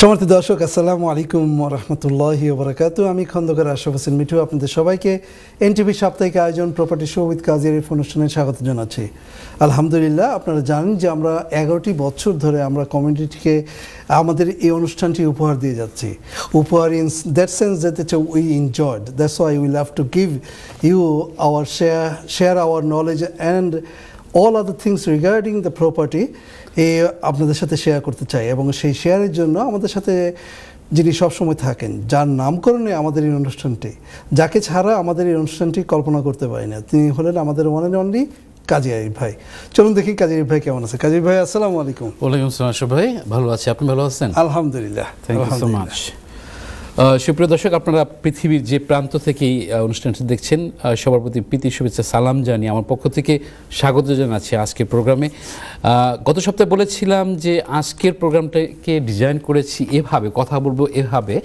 সমর্থ দর্শক, আসসালামু আলাইকুম রহমতুল্লাহি ওবরাকাত আমি খন্দকার আশরাফ হোসেন মিঠু, আপনাদের সবাইকে এনটিভি সাপ্তাহিক আয়োজন প্রপার্টি শো উইথ কাজী অনুষ্ঠানে স্বাগত জানাচ্ছি। আলহামদুলিল্লাহ, আপনারা জানেন যে আমরা এগারোটি বছর ধরে আমরা কমিউনিটিকে, আমাদের এই অনুষ্ঠানটি উপহার দিয়ে যাচ্ছি। উপহার in that sense that it's we enjoyed. That's why we love to give you our share share our knowledge and all other things regarding the property. এ আপনাদের সাথে শেয়ার করতে চাই এবং সেই শেয়ারের জন্য আমাদের সাথে যিনি সবসময় থাকেন যার নামকরণে আমাদের এই অনুষ্ঠানটি যাকে ছাড়া আমাদের এই অনুষ্ঠানটি কল্পনা করতে পারি না তিনি হলেন আমাদের one and only Kazi Arif ভাই। চলুন দেখি কাজী আরিফ ভাই কেমন আছে। কাজী ভাই আসসালামু আলাইকুম। ওয়ালাইকুম আসসালাম ভাই। ভালো আছি আপনি ভালো আছেন? আলহামদুলিল্লাহ। থ্যাংক ইউ সো মাচ সুপ্রিয় দর্শক, আপনারা পৃথিবীর যে প্রান্ত থেকেই অনুষ্ঠানটি দেখছেন সবার প্রতি প্রীতি, শুভেচ্ছা, সালাম জানি আমার পক্ষ থেকে স্বাগত জানাচ্ছি আজকের প্রোগ্রামে। গত সপ্তাহে বলেছিলাম যে আজকের প্রোগ্রামটাকে ডিজাইন করেছি এভাবে, কথা বলব এভাবে,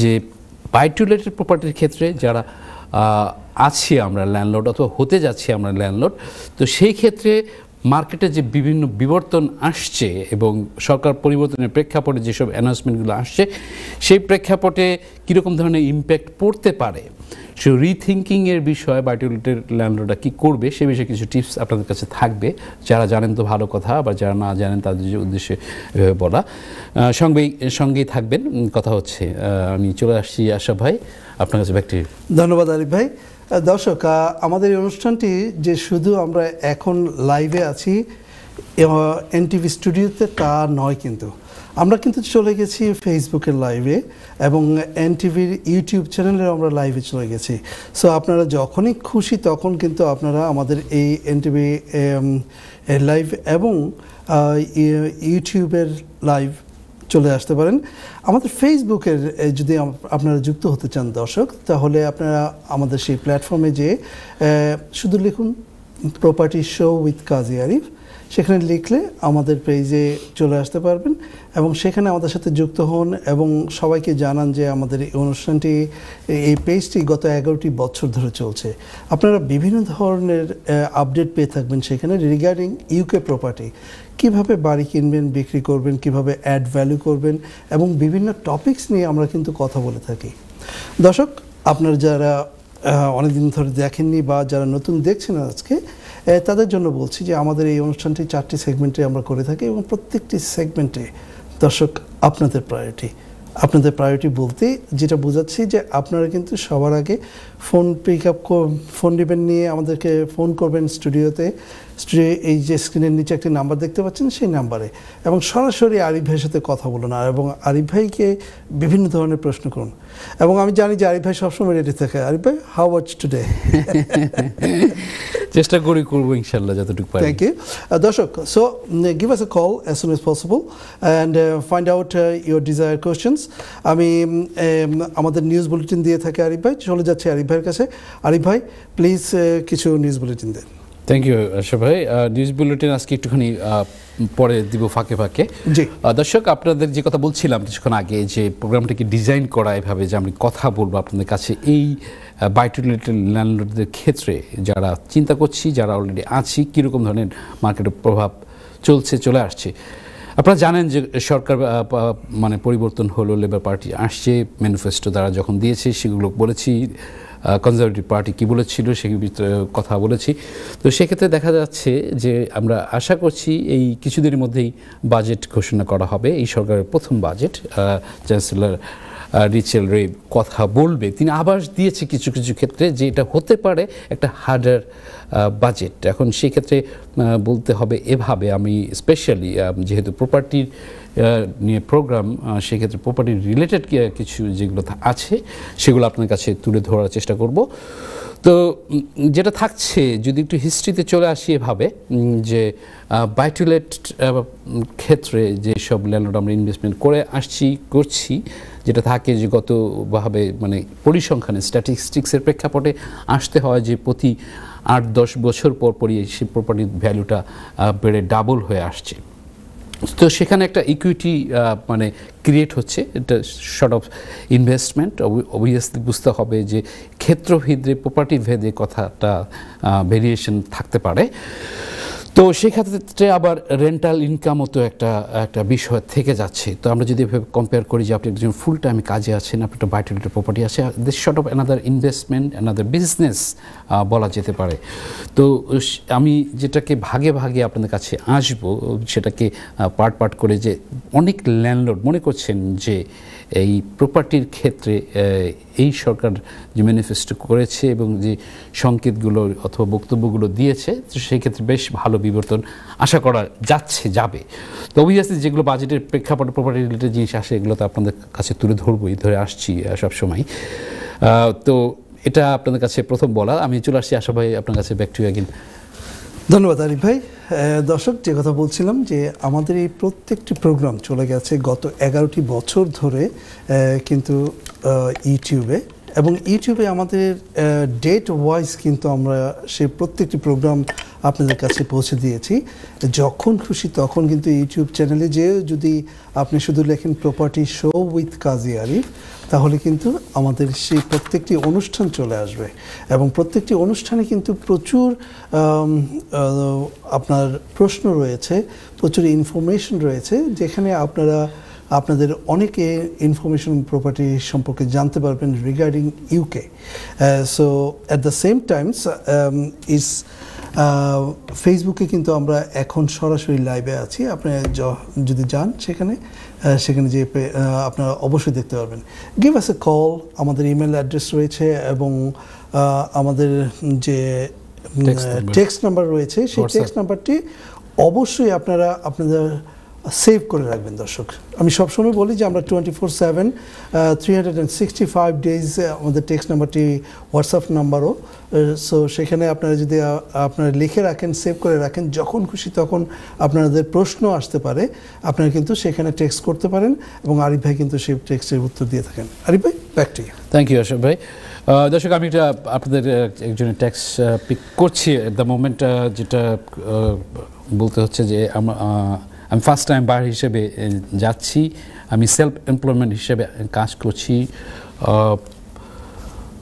যে বাইটুলেটেড প্রপার্টির ক্ষেত্রে যারা আছি আমরা ল্যান্ডলর্ড অথবা হতে যাচ্ছি আমরা ল্যান্ডলর্ড তো সেই ক্ষেত্রে মার্কেটে যে বিভিন্ন বিবর্তন আসছে এবং সরকার পরিবর্তনের প্রেক্ষাপটে যেসব অ্যানাউন্সমেন্টগুলো আসছে সেই প্রেক্ষাপটে কীরকম ধরনের ইম্প্যাক্ট পড়তে পারে? সে রিথিঙ্কিংয়ের বিষয়ে বায়োটিউলিটির ল্যান্ডলর্ডরা কী করবে সে বিষয়ে কিছু টিপস আপনাদের কাছে থাকবে। যারা জানেন তো ভালো কথা আবার যারা না জানেন তাদের যে উদ্দেশ্যে বলা। আহ, সঙ্গেই থাকবেন। কথা হচ্ছে। আমি চলে আসছি আশা ভাই। আপনার কাছে ব্যাকটি ধন্যবাদ আরিফ ভাই। দর্শক আমাদের এই অনুষ্ঠানটি যে শুধু আমরা এখন লাইভে আছি এনটিভি স্টুডিওতে তা নয় কিন্তু। আমরা কিন্তু চলে গেছি ফেসবুকের লাইভে এবং এনটিভির ইউটিউব চ্যানেলে আমরা লাইভে চলে গেছি। সো আপনারা যখনই খুশি তখন কিন্তু আপনারা আমাদের এই এনটিভি লাইভ এবং ইউটিউবের লাইভ চলে আসতে পারেন। আমাদের ফেসবুকের যদি আপনারা যুক্ত হতে চান দর্শক, তাহলে আপনারা আমাদের সেই প্ল্যাটফর্মে যে শুধু লিখুন property show with Kazi Arif সেখানে লিখলে আমাদের পেজে চলে আসতে পারবেন এবং সেখানে আমাদের সাথে যুক্ত হন এবং সবাইকে জানান যে আমাদের এই অনুষ্ঠানটি এই পেজটি গত এগারোটি বছর ধরে চলছে। আপনারা বিভিন্ন ধরনের আপডেট পেয়ে থাকবেন সেখানে রিগার্ডিং ইউকে প্রপার্টি কীভাবে বাড়ি কিনবেন, বিক্রি করবেন, কীভাবে অ্যাড ভ্যালু করবেন এবং বিভিন্ন টপিকস নিয়ে আমরা কিন্তু কথা বলে থাকি। দর্শক, আপনার যারা অনেকদিন ধরে দেখেননি বা যারা নতুন দেখছেন আজকে তাদের জন্য বলছি যে আমাদের এই অনুষ্ঠানটি চারটি সেগমেন্টে আমরা করে থাকি এবং প্রত্যেকটি সেগমেন্টে দর্শক আপনাদের প্রায়োরিটি আপনাদের প্রায়োরিটি বলতে যেটা বোঝাচ্ছি যে আপনারা কিন্তু সবার আগে ফোন পিক আপ ফোন নেবেন নিয়ে আমাদেরকে ফোন করবেন স্টুডিওতে স্টুডিও এই যে স্ক্রিনের নিচে একটি নাম্বার দেখতে পাচ্ছেন, সেই নাম্বারে এবং সরাসরি আরিফ ভাইয়ের সাথে কথা বলুন আর, এবং আরিফ ভাইকে বিভিন্ন ধরনের প্রশ্ন করুন। এবং আমি জানি যে আরিফ ভাই সবসময় রেডি থাকে। আরিফ ভাই হাউ ওয়াচ টুডে চেষ্টা করি করব ইনশাল্লাহ যতটুকু পারি। Thank you. Uh, give us a call as soon as possible and uh, find out uh, your desired questions. আমি um, আমাদের নিউজ বুলেটিন দিয়ে থাকি আরিফ ভাই চলে যাচ্ছে আরিফ ভাইয়ের কাছে। আরিফ ভাই প্লিজ কিছু নিউজ বুলেটিন দেন। থ্যাংক ইউ আশরাফ ভাই। নিউজ বুলেটিন আজকে একটুখানি পরে দিব ফাঁকে ফাঁকে। জি। দর্শক আপনাদের যে কথা বলছিলাম কিছুক্ষণ আগে যে প্রোগ্রামটাকে ডিজাইন করা এভাবে যে আমি কথা বলব আপনাদের কাছে এই বাইটোলেটেড ল্যান্ডলর্ডদের ক্ষেত্রে যারা চিন্তা করছি যারা অলরেডি আছি কীরকম ধরনের মার্কেটের প্রভাব চলছে চলে আসছে। আপনারা জানেন যে সরকার মানে পরিবর্তন হলো লেবার পার্টি আসছে ম্যানিফেস্টো দ্বারা যখন দিয়েছে সেগুলো বলেছি। কনজারভেটিভ পার্টি কি বলেছিল সে কথা বলেছি। তো সেক্ষেত্রে দেখা যাচ্ছে যে আমরা আশা করছি এই কিছুদিনের মধ্যেই বাজেট ঘোষণা করা হবে। এই সরকারের প্রথম বাজেট চ্যান্সেলর রিচেল রে কথা বলবে। তিনি আভাস দিয়েছে কিছু কিছু ক্ষেত্রে যে এটা হতে পারে একটা হার্ডার বাজেট এখন সেক্ষেত্রে বলতে হবে এভাবে। আমি স্পেশালি যেহেতু প্রপার্টির নিয়ে প্রোগ্রাম সেক্ষেত্রে প্রপার্টি রিলেটেড কিছু যেগুলো আছে, সেগুলো আপনার কাছে তুলে ধরার চেষ্টা করব। তো যেটা থাকছে, যদি একটু হিস্ট্রিতে চলে আসি এভাবে যে বাইটুলেট ক্ষেত্রে যেসব ল্যান্ডলর্ড আমরা ইনভেস্টমেন্ট করে আসছি, করছি যেটা থাকে যে গতভাবে মানে পরিসংখ্যানে স্ট্যাটিস্টিক্সের প্রেক্ষাপটে আসতে হয় যে প্রতি আট দশ বছর পর পরই সে প্রপার্টির ভ্যালুটা বেড়ে ডাবল হয়ে আসছে। তো সেখানে একটা ইকুইটি মানে ক্রিয়েট হচ্ছে। এটা শর্ট অফ ইনভেস্টমেন্ট অবভিয়াসলি বুঝতে হবে যে ক্ষেত্রভেদে প্রপার্টি ভেদে কথাটা ভেরিয়েশন থাকতে পারে। তো তো সেই ক্ষেত্রে আবার রেন্টাল ইনকামও তো একটা একটা বিষয় থেকে যাচ্ছে। তো আমরা যদি কম্পেয়ার করি যে আপনি একজন ফুল টাইম কাজে আছেন, আপনার একটা বাইটের প্রপার্টি আছে this sort of another investment another business বলা যেতে পারে। তো আমি যেটাকে ভাগে ভাগে আপনাদের কাছে আসব, সেটাকে পার্ট পার্ট করে যে অনেক ল্যান্ডলর্ড মনে করছেন যে এই প্রপার্টির ক্ষেত্রে এই সরকার যে ম্যানিফেস্টো করেছে এবং যে সংকেতগুলো অথবা বক্তব্যগুলো দিয়েছে, তো সেই ক্ষেত্রে বেশ ভালো বিবর্তন আশা করা যাচ্ছে, যাবে। তো অবভিয়াসলি যেগুলো বাজেটের প্রেক্ষাপটে প্রপার্টি রিলেটেড জিনিস আসে, এগুলো তো আপনাদের কাছে তুলে ধরবই, ধরে আসছি সবসময়। তো এটা আপনাদের কাছে প্রথম বলা। আমি চলে আসছি আশা ভাই, আপনার কাছে ব্যাক টু অ্যাগেন ধন্যবাদ আরিফ ভাই। দর্শক, যে কথা বলছিলাম যে আমাদের এই প্রত্যেকটি প্রোগ্রাম চলে গেছে গত এগারোটি বছর ধরে কিন্তু ইউটিউবে এবং ইউটিউবে আমাদের ডেট ওয়াইজ কিন্তু আমরা সে প্রত্যেকটি প্রোগ্রাম আপনাদের কাছে পৌঁছে দিয়েছি। যখন খুশি তখন কিন্তু ইউটিউব চ্যানেলে যে যদি আপনি শুধু লেখেন property show with Kazi Arif তাহলে কিন্তু আমাদের সেই প্রত্যেকটি অনুষ্ঠান চলে আসবে। এবং প্রত্যেকটি অনুষ্ঠানে কিন্তু প্রচুর আপনার প্রশ্ন রয়েছে, প্রচুর ইনফরমেশন রয়েছে, যেখানে আপনারা, আপনাদের অনেকে ইনফরমেশন প্রপার্টি সম্পর্কে জানতে পারবেন regarding UK so at the same times is ফেসবুকে কিন্তু আমরা এখন সরাসরি লাইভে আছি। আপনি যদি যান সেখানে সেখানে যে আপনারা অবশ্যই দেখতে পারবেন। গিভ আস এ কল আমাদের ইমেল অ্যাড্রেস রয়েছে এবং আমাদের যে টেক্সট নাম্বার রয়েছে সেই. টেক্সট নাম্বারটি অবশ্যই আপনারা আপনাদের সেভ করে রাখবেন দর্শক। আমি সবসময় বলি যে আমরা twenty four seven three hundred and sixty five days আমাদের টেক্সট নাম্বারটি হোয়াটসঅ্যাপ নাম্বারও সো সেখানে আপনারা যদি আপনারা লিখে রাখেন সেভ করে রাখেন যখন খুশি তখন আপনাদের প্রশ্ন আসতে পারে আপনারা কিন্তু সেখানে টেক্সট করতে পারেন এবং আরিফ ভাই কিন্তু সেই টেক্সটের উত্তর দিয়ে থাকেন। আরিফ ভাই back to thank you Ashok ভাই। দর্শক আমি এটা আপনাদের একজনের ট্যাক্স পিক করছি এট দ্য মোমেন্ট যেটা বলতে হচ্ছে যে আম- আহ, আমি ফার্স্ট টাইম বার হিসেবে যাচ্ছি। আমি সেলফ এমপ্লয়মেন্ট হিসেবে কাজ করছি।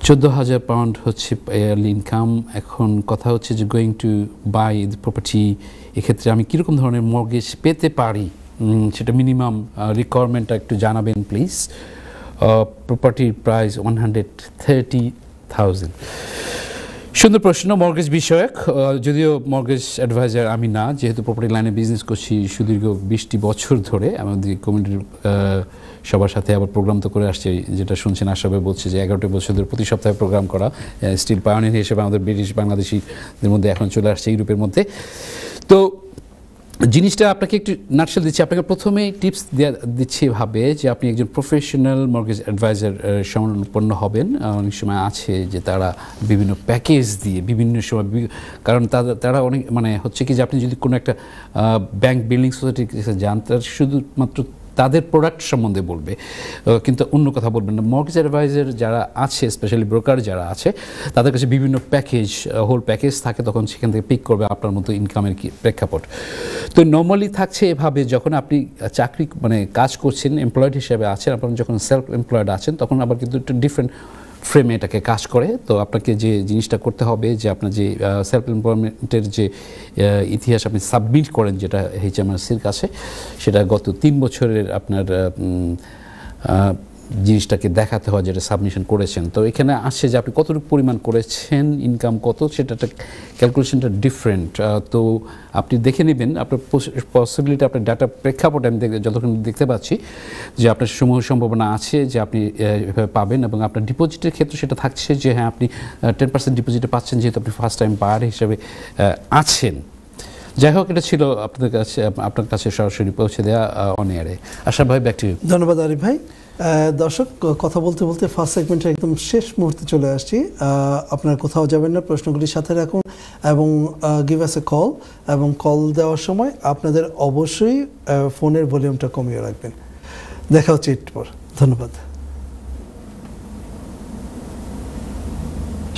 চোদ্দ হাজার পাউন্ড হচ্ছে ইয়ারলি ইনকাম এখন কথা হচ্ছে যে গোয়িং টু বাই প্রপার্টি এক্ষেত্রে আমি কীরকম ধরনের মর্গেজ পেতে পারি? সেটা মিনিমাম রিকোয়ারমেন্টটা একটু জানাবেন প্লিজ প্রপার্টির price one hundred thirty thousand সুন্দর প্রশ্ন মর্গেজ বিষয়ক। যদিও মর্গেজ অ্যাডভাইজার আমি না, যেহেতু প্রপার্টি লাইনে বিজনেস করছি সুদীর্ঘ বিশটি বছর ধরে, আমাদের কমিউনিটির সবার সাথে আবার প্রোগ্রাম তো করে আসছে, যেটা শুনছেন আশাবে বলছে যে এগারোটি বছর ধরে প্রতি সপ্তাহে প্রোগ্রাম করা স্টিল পায়নি হিসেবে আমাদের ব্রিটিশ বাংলাদেশিদের মধ্যে এখন চলে আসছে, ইউরোপের মধ্যে। তো জিনিসটা আপনাকে একটু নাটসেল দিচ্ছি। আপনাকে প্রথমে টিপস দিচ্ছি ভাবে যে আপনি একজন প্রফেশনাল মর্গেজ অ্যাডভাইজার সমন্বপন্ন হবেন। অনেক সময় আছে যে তারা বিভিন্ন প্যাকেজ দিয়ে, বিভিন্ন সময় কারণ তারা তারা অনেক মানে হচ্ছে কি যে আপনি যদি কোনো একটা ব্যাংক বিল্ডিং সোসাইটির কাছে যান, তার শুধুমাত্র তাদের প্রোডাক্ট সম্বন্ধে বলবে। কিন্তু অন্য কথা বলবেন না। মর্গেজ অ্যাডভাইজার যারা আছে স্পেশালি ব্রোকার যারা আছে, তাদের কাছে বিভিন্ন প্যাকেজ হোল প্যাকেজ থাকে, তখন সেখান থেকে পিক করবে আপনার মতো ইনকামের কি প্রেক্ষাপট। তো নর্মালি থাকছে এভাবে, যখন আপনি চাকরি মানে কাজ করছেন এমপ্লয়েড হিসেবে আছেন, আপনার যখন সেলফ এমপ্লয়েড আছেন, তখন আবার কিন্তু একটু ডিফারেন্ট ফ্রেমে এটাকে কাজ করে। তো আপনাকে যে জিনিসটা করতে হবে, যে আপনার যে সেলফ এমপ্লয়মেন্টের যে ইতিহাস আপনি সাবমিট করেন, যেটা এইচএমআরসির কাছে, সেটা গত তিন বছরের আপনার জিনিসটাকে দেখাতে হয় যেটা সাবমিশন করেছেন। তো এখানে আসছে যে আপনি কতটুকু পরিমাণ করেছেন ইনকাম কত, সেটা ক্যালকুলেশনটা ডিফারেন্ট তো আপনি দেখে নেবেন, আপনার পসিবিলিটি আপনার ডাটা প্রেক্ষাপটে আমি যতক্ষণ দেখতে পাচ্ছি যে আপনার সমূহ সম্ভাবনা আছে যে আপনি এভাবে পাবেন এবং আপনার ডিপোজিটের ক্ষেত্রে সেটা থাকছে যে হ্যাঁ আপনি টেন পার্সেন্ট ডিপোজিটে পাচ্ছেন যেহেতু আপনি ফার্স্ট টাইম বায়ার হিসেবে আছেন। যাই হোক, এটা ছিল আপনাদের কাছে, আপনার কাছে সরাসরি পৌঁছে দেওয়া অন এয়ারে আশা ভাই ব্যাক ধন্যবাদ আরিফ ভাই। দর্শক, কথা বলতে বলতে ফার্স্ট সেগমেন্টের একদম শেষ মুহূর্তে চলে আসছি। আপনার কোথাও যাবেন না প্রশ্নগুলি সাথে রাখুন এবং গিভ অ্যাস এ কল এবং কল দেওয়ার সময় আপনাদের অবশ্যই ফোনের ভলিউমটা কমিয়ে রাখবেন। দেখা হচ্ছে একটু পর। ধন্যবাদ।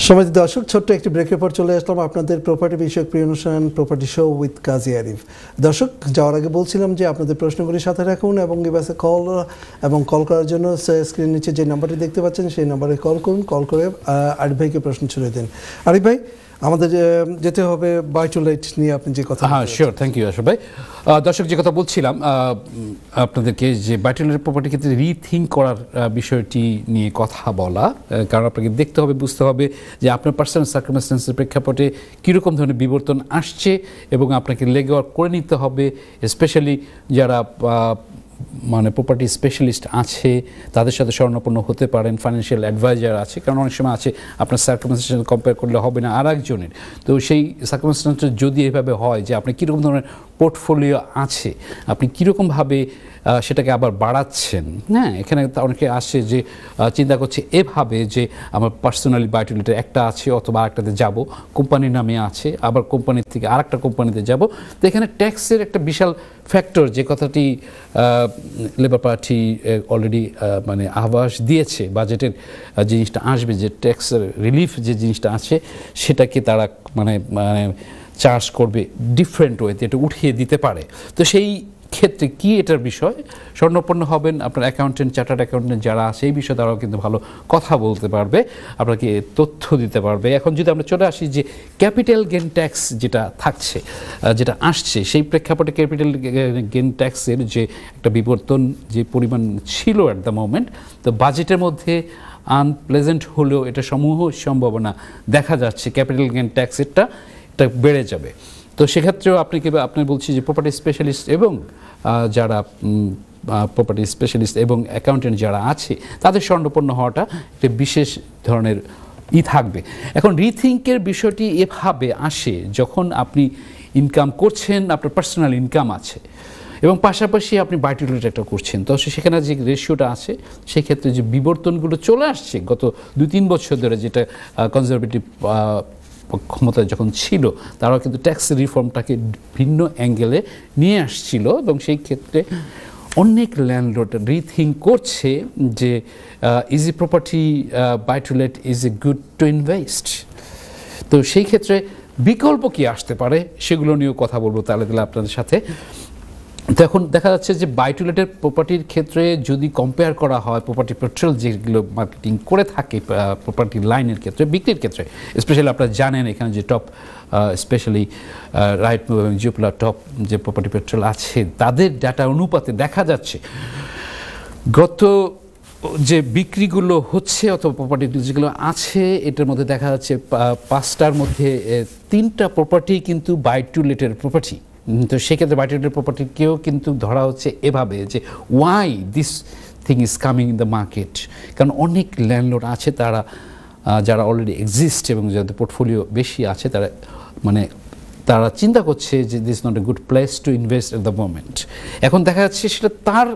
সময় দর্শক ছোট্ট একটি ব্রেকের পর চলে আসলাম আপনাদের প্রপার্টি বিষয়ক প্রিয় অনুষ্ঠান property show with Kazi Arif দর্শক, যাওয়ার আগে বলছিলাম যে আপনাদের প্রশ্নগুলি সাথে রাখুন এবং গিবাসে কল এবং কল করার জন্য স্ক্রিন নিচে যে নাম্বারটি দেখতে পাচ্ছেন, সেই নাম্বারে কল করুন কল করে আরিফ ভাইকে প্রশ্ন ছুড়ে দিন। আরিফ ভাই আমাদের যেতে হবে বাইটোলাইট নিয়ে আপনি যে কথা হ্যাঁ শিওর থ্যাংক ইউ আশা ভাই। দর্শক যে কথা বলছিলাম আপনাদেরকে যে ব্যাটেলের প্রপার্টি ক্ষেত্রে রিথিঙ্ক করার বিষয়টি নিয়ে কথা বলা কারণ আপনাকে দেখতে হবে বুঝতে হবে যে আপনার পার্সোনাল সার্কামস্টেন্সের প্রেক্ষাপটে কীরকম ধরনের বিবর্তন আসছে এবং আপনাকে লেগে করে নিতে হবে স্পেশালি যারা মানে প্রপার্টি স্পেশালিস্ট আছে, তাদের সাথে স্বর্ণপন্ন হতে পারেন ফাইন্যান্সিয়াল অ্যাডভাইজার আছে, কারণ অনেক সময় আছে, আপনার সার্কামস্টেন্স কম্পেয়ার করলে হবে না আর একজনের তো সেই সার্কামস্টেন্স যদি এভাবে হয় যে আপনি কীরকম ধরনের পোর্টফোলিও আছে, আপনি কীরকমভাবে সেটাকে আবার বাড়াচ্ছেন। হ্যাঁ এখানে অনেকে আসে যে চিন্তা করছে এভাবে যে, আমার পার্সোনালি বায়োটিলিটার একটা আছে অথবা আরেকটাতে যাব কোম্পানির নামে আছে, আবার কোম্পানির থেকে আরেকটা কোম্পানিতে যাব। তো এখানে ট্যাক্সের একটা বিশাল ফ্যাক্টর যে কথাটি লেবার পার্টি অলরেডি মানে আভাস দিয়েছে বাজেটের জিনিসটা আসবে, যে ট্যাক্সের রিলিফ যে জিনিসটা আছে, সেটাকে তারা মানে মানে চার্জ করবে ডিফারেন্ট ওয়েতে এটা উঠিয়ে দিতে পারে। তো সেই ক্ষেত্রে কি এটার বিষয়? স্বর্ণপন্ন হবেন আপনার অ্যাকাউন্টেন্ট চার্টার্ড অ্যাকাউন্টেন্ট যারা আছে, এই বিষয়ে তারাও কিন্তু ভালো কথা বলতে পারবে, আপনাকে তথ্য দিতে পারবে। এখন যদি আমরা চলে আসি যে ক্যাপিটাল গেন ট্যাক্স যেটা থাকছে যেটা আসছে, সেই প্রেক্ষাপটে ক্যাপিটাল গেন ট্যাক্সের যে একটা বিবর্তন যে পরিমাণ ছিল অ্যাট দ্য মোমেন্ট তো বাজেটের মধ্যে আনপ্লেজেন্ট হলেও এটা সমূহ সম্ভাবনা দেখা যাচ্ছে। ক্যাপিটাল গেন ট্যাক্সেরটা এটা বেড়ে যাবে। তো সেক্ষেত্রেও আপনি কি আপনি বলছি যে প্রপার্টি স্পেশালিস্ট এবং যারা প্রপার্টি স্পেশালিস্ট এবং অ্যাকাউন্টেন্ট যারা আছে, তাদের স্বর্ণপন্ন হওয়াটা একটা বিশেষ ধরনের ই থাকবে। এখন রিথিঙ্কের বিষয়টি এভাবে আসে, যখন আপনি ইনকাম করছেন, আপনার পার্সোনাল ইনকাম আছে এবং পাশাপাশি আপনি বায়োটিলিটি একটা করছেন। তো সেখানে যে রেশিওটা আছে, সেক্ষেত্রে যে বিবর্তনগুলো চলে আসছে, গত দুই তিন বছর ধরে যেটা কনজারভেটিভ ক্ষমতায় যখন ছিল তারা কিন্তু ট্যাক্স রিফর্মটাকে ভিন্ন অ্যাঙ্গেলে নিয়ে আসছিল এবং সেই ক্ষেত্রে অনেক ল্যান্ডলর্ড রিথিং করছে যে is a property buy to let is a good to invest তো সেই ক্ষেত্রে বিকল্প কি আসতে পারে সেগুলো নিয়েও কথা বলব তাহলে তাহলে আপনাদের সাথে। তো এখন দেখা যাচ্ছে যে বাইটুলেটের প্রপার্টির ক্ষেত্রে যদি কম্পেয়ার করা হয় প্রপার্টি পেট্রোল যেগুলো মার্কেটিং করে থাকে প্রপার্টি লাইনের ক্ষেত্রে, বিক্রির ক্ষেত্রে স্পেশালি আপনারা জানেন এখানে যে টপ স্পেশালি রাইট মুভ এবং জিওপ্লা টপ যে প্রপার্টি পেট্রোল আছে, তাদের ডাটা অনুপাতে দেখা যাচ্ছে গত যে বিক্রিগুলো হচ্ছে অথবা প্রপার্টি যেগুলো আছে, এটার মধ্যে দেখা যাচ্ছে পাঁচটার মধ্যে তিনটা প্রপার্টি কিন্তু বাই টু লেটের প্রপার্টি তো সেক্ষেত্রে বায়োটেকনোলজি প্রপার্টিকেও কিন্তু ধরা হচ্ছে এভাবে যে why this thing is coming in the market কারণ অনেক ল্যান্ডলোড আছে তারা যারা অলরেডি এক্সিস্ট এবং যাদের পোর্টফোলিও বেশি আছে তারা মানে তারা চিন্তা করছে যে this not a good place to invest at the moment এখন দেখা যাচ্ছে সেটা তার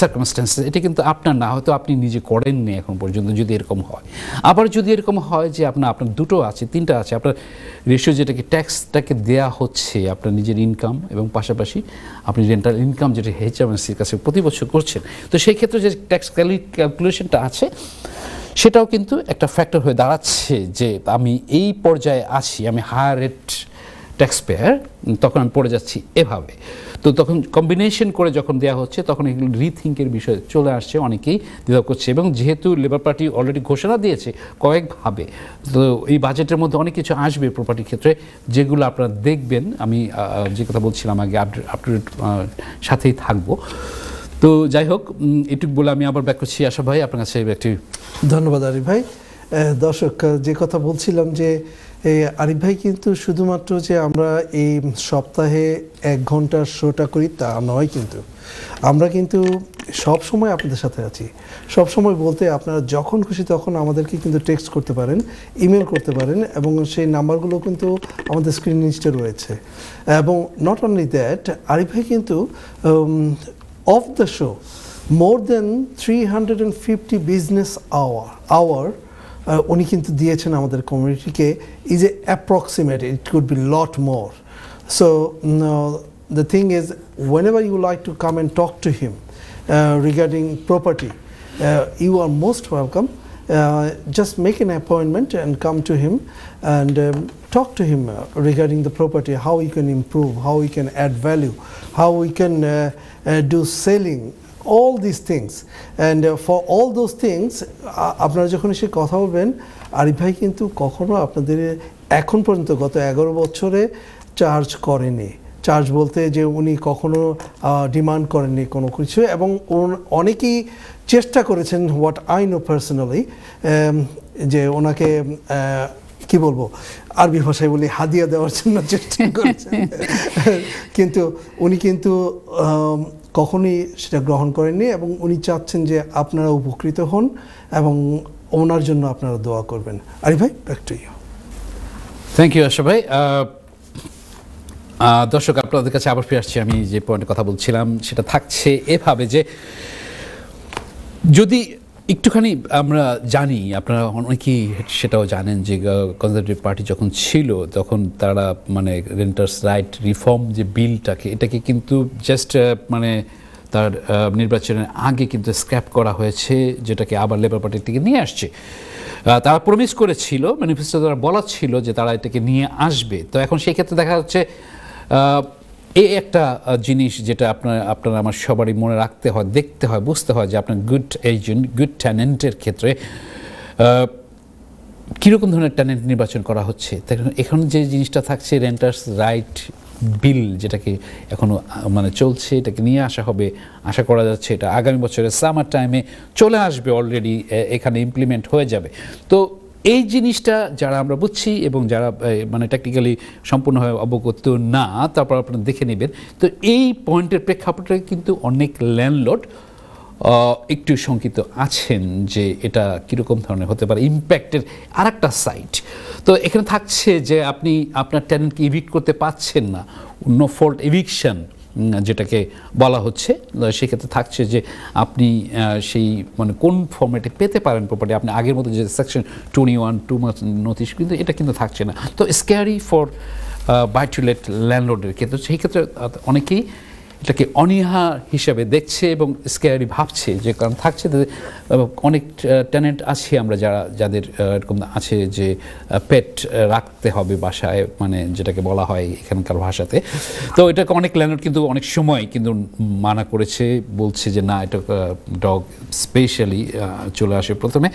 সার্কামস্টেন্সেস এটা কিন্তু আপনার না, হয়তো আপনি নিজে করেননি এখন পর্যন্ত যদি এরকম হয়। আবার যদি এরকম হয় যে আপনার আপনার দুটো আছে, তিনটা আছে, আপনার রেশিও যেটাকে ট্যাক্সটাকে দেয়া হচ্ছে আপনার নিজের ইনকাম এবং পাশাপাশি আপনি রেন্টাল ইনকাম যেটা এইচএমএসির কাছে প্রতি বছর করছেন, তো সেই ক্ষেত্রে যে ট্যাক্স ক্যালকুলেশনটা আছে, সেটাও কিন্তু একটা ফ্যাক্টর হয়ে দাঁড়াচ্ছে যে আমি এই পর্যায়ে আছি, আমি হায়ার রেট ট্যাক্স পেয়ার তখন আমি পড়ে যাচ্ছি এভাবে। তো তখন কম্বিনেশন করে যখন দেওয়া হচ্ছে, তখন এগুলো রিথিঙ্কের বিষয়ে চলে আসছে অনেকেই দ্বিধা করছে এবং যেহেতু লেবার পার্টি অলরেডি ঘোষণা দিয়েছে কয়েকভাবে, তো এই বাজেটের মধ্যে অনেক কিছু আসবে প্রপার্টির ক্ষেত্রে, যেগুলো আপনারা দেখবেন। আমি যে কথা বলছিলাম আগে আপ টু ডেট সাথেই থাকব। তো যাই হোক এটুকু বলে আমি আবার ব্যাক করছি। আশা ভাই, আপনার কাছে একটি ধন্যবাদ আরিফ ভাই। দর্শক যে কথা বলছিলাম যে এই আরিফ ভাই কিন্তু শুধুমাত্র যে আমরা এই সপ্তাহে এক ঘণ্টার শোটা করি তা নয় কিন্তু। আমরা কিন্তু সব সময় আপনাদের সাথে আছি। সব সময় বলতে আপনারা যখন খুশি তখন আমাদেরকে কিন্তু টেক্সট করতে পারেন ইমেল করতে পারেন এবং সেই নাম্বারগুলো কিন্তু আমাদের স্ক্রিন নিচে রয়েছে। এবং নট অনলি দ্যাট আরিফ ভাই কিন্তু of the show more than 350 business hour hour uh, উনি কিন্তু দিয়েছেন আমাদের কমিউনিটিকে is a approximate it could be lot more so the thing is whenever you like to come and talk to him regarding property you are most welcome uh, just make an appointment and come to him and um, talk to him uh, regarding the property, how he can improve, how he can add value, how we can uh, uh, do selling, all these things. And uh, for all those things, আপনারা যখন এসে কথা বলবেন আরিফ ভাই কিন্তু কখনো আপনাদের এখন পর্যন্ত গত এগারো বছরে চার্জ করেনি। চার্জ বলতে যে উনি কখনো ডিমান্ড করেননি কোনো কিছু। এবং অনেকেই চেষ্টা করেছেন হোয়াট আই নো পার্সোনালি যে ওনাকে কি বলব আরবি ভাষায় বলি হাদিয়া দেওয়ার জন্য চেষ্টা করেছেন। কিন্তু উনি কিন্তু কখনোই সেটা গ্রহণ করেননি এবং উনি চাচ্ছেন যে আপনারা উপকৃত হন এবং ওনার জন্য আপনারা দোয়া করবেন। আরে ভাই back to you thank you Asha ভাই। দর্শক, আপনাদের কাছে আবার ফিরে আসছি। আমি যে পয়েন্টে কথা বলছিলাম, সেটা থাকছে এভাবে যে যদি একটুখানি আমরা জানি, আপনারা অনেকেই সেটাও জানেন যে কনজারভেটিভ পার্টি যখন ছিল, তখন তারা মানে রেন্টার্স রাইট রিফর্ম যে বিলটাকে এটাকে কিন্তু জাস্ট মানে তার নির্বাচনের আগে কিন্তু স্ক্র্যাপ করা হয়েছে, যেটাকে আবার লেবার পার্টির থেকে নিয়ে আসছে। তারা প্রমিস করেছিল ম্যানিফেস্টো দ্বারা বলা ছিল যে তারা এটাকে নিয়ে আসবে। তো এখন সেই ক্ষেত্রে দেখা যাচ্ছে এই একটা জিনিস যেটা আপনার আপনার আমার সবারই মনে রাখতে হয়, দেখতে হয়, বুঝতে হয় যে আপনার গুড এজেন্ট গুড ট্যালেন্টের ক্ষেত্রে কীরকম ধরনের ট্যালেন্ট নির্বাচন করা হচ্ছে? এখন যে জিনিসটা থাকছে রেন্টার্স রাইট বিল যেটাকে এখনও মানে চলছে, এটাকে নিয়ে আসা হবে, আশা করা যাচ্ছে এটা আগামী বছরের সামার টাইমে চলে আসবে অলরেডি এখানে ইমপ্লিমেন্ট হয়ে যাবে। তো এই জিনিসটা যারা আমরা বুঝছি এবং যারা মানে টেকনিক্যালি সম্পূর্ণভাবে অবগত না তারপর আপনারা দেখে নেবেন। তো এই পয়েন্টের প্রেক্ষাপটে কিন্তু অনেক ল্যান্ডলর্ড আহ, একটু শঙ্কিত আছেন যে এটা কীরকম ধরনের হতে পারে ইম্প্যাক্টের আর একটা সাইট তো এখানে থাকছে যে আপনি আপনার ট্যালেন্টকে ইভিক্ট করতে পাচ্ছেন না নো ফল্ট এভিকশন যেটাকে বলা হচ্ছে সেক্ষেত্রে থাকছে যে আপনি সেই মানে কোন ফর্মেটে পেতে পারেন প্রপার্টি আপনি আগের মতো যে section twenty one to notice কিন্তু এটা কিন্তু থাকছে না। তো স্ক্যারি ফর বাইটুলেট ল্যান্ডলোডের ক্ষেত্রে, সেই ক্ষেত্রে অনেকেই এটাকে অনীহা হিসাবে দেখছে এবং স্কেয়ারি ভাবছে, যে কারণ থাকছে অনেক ট্যালেন্ট আছে আমরা যারা, যাদের এরকম আছে যে পেট রাখতে হবে বাসায় মানে যেটাকে বলা হয় এখানকার ভাষাতে। তো এটাকে অনেক ল্যান্ডলর্ড কিন্তু অনেক সময় কিন্তু মানা করেছে, বলছে যে না, এটা ডগ স্পেশালি চলে আসে প্রথমে।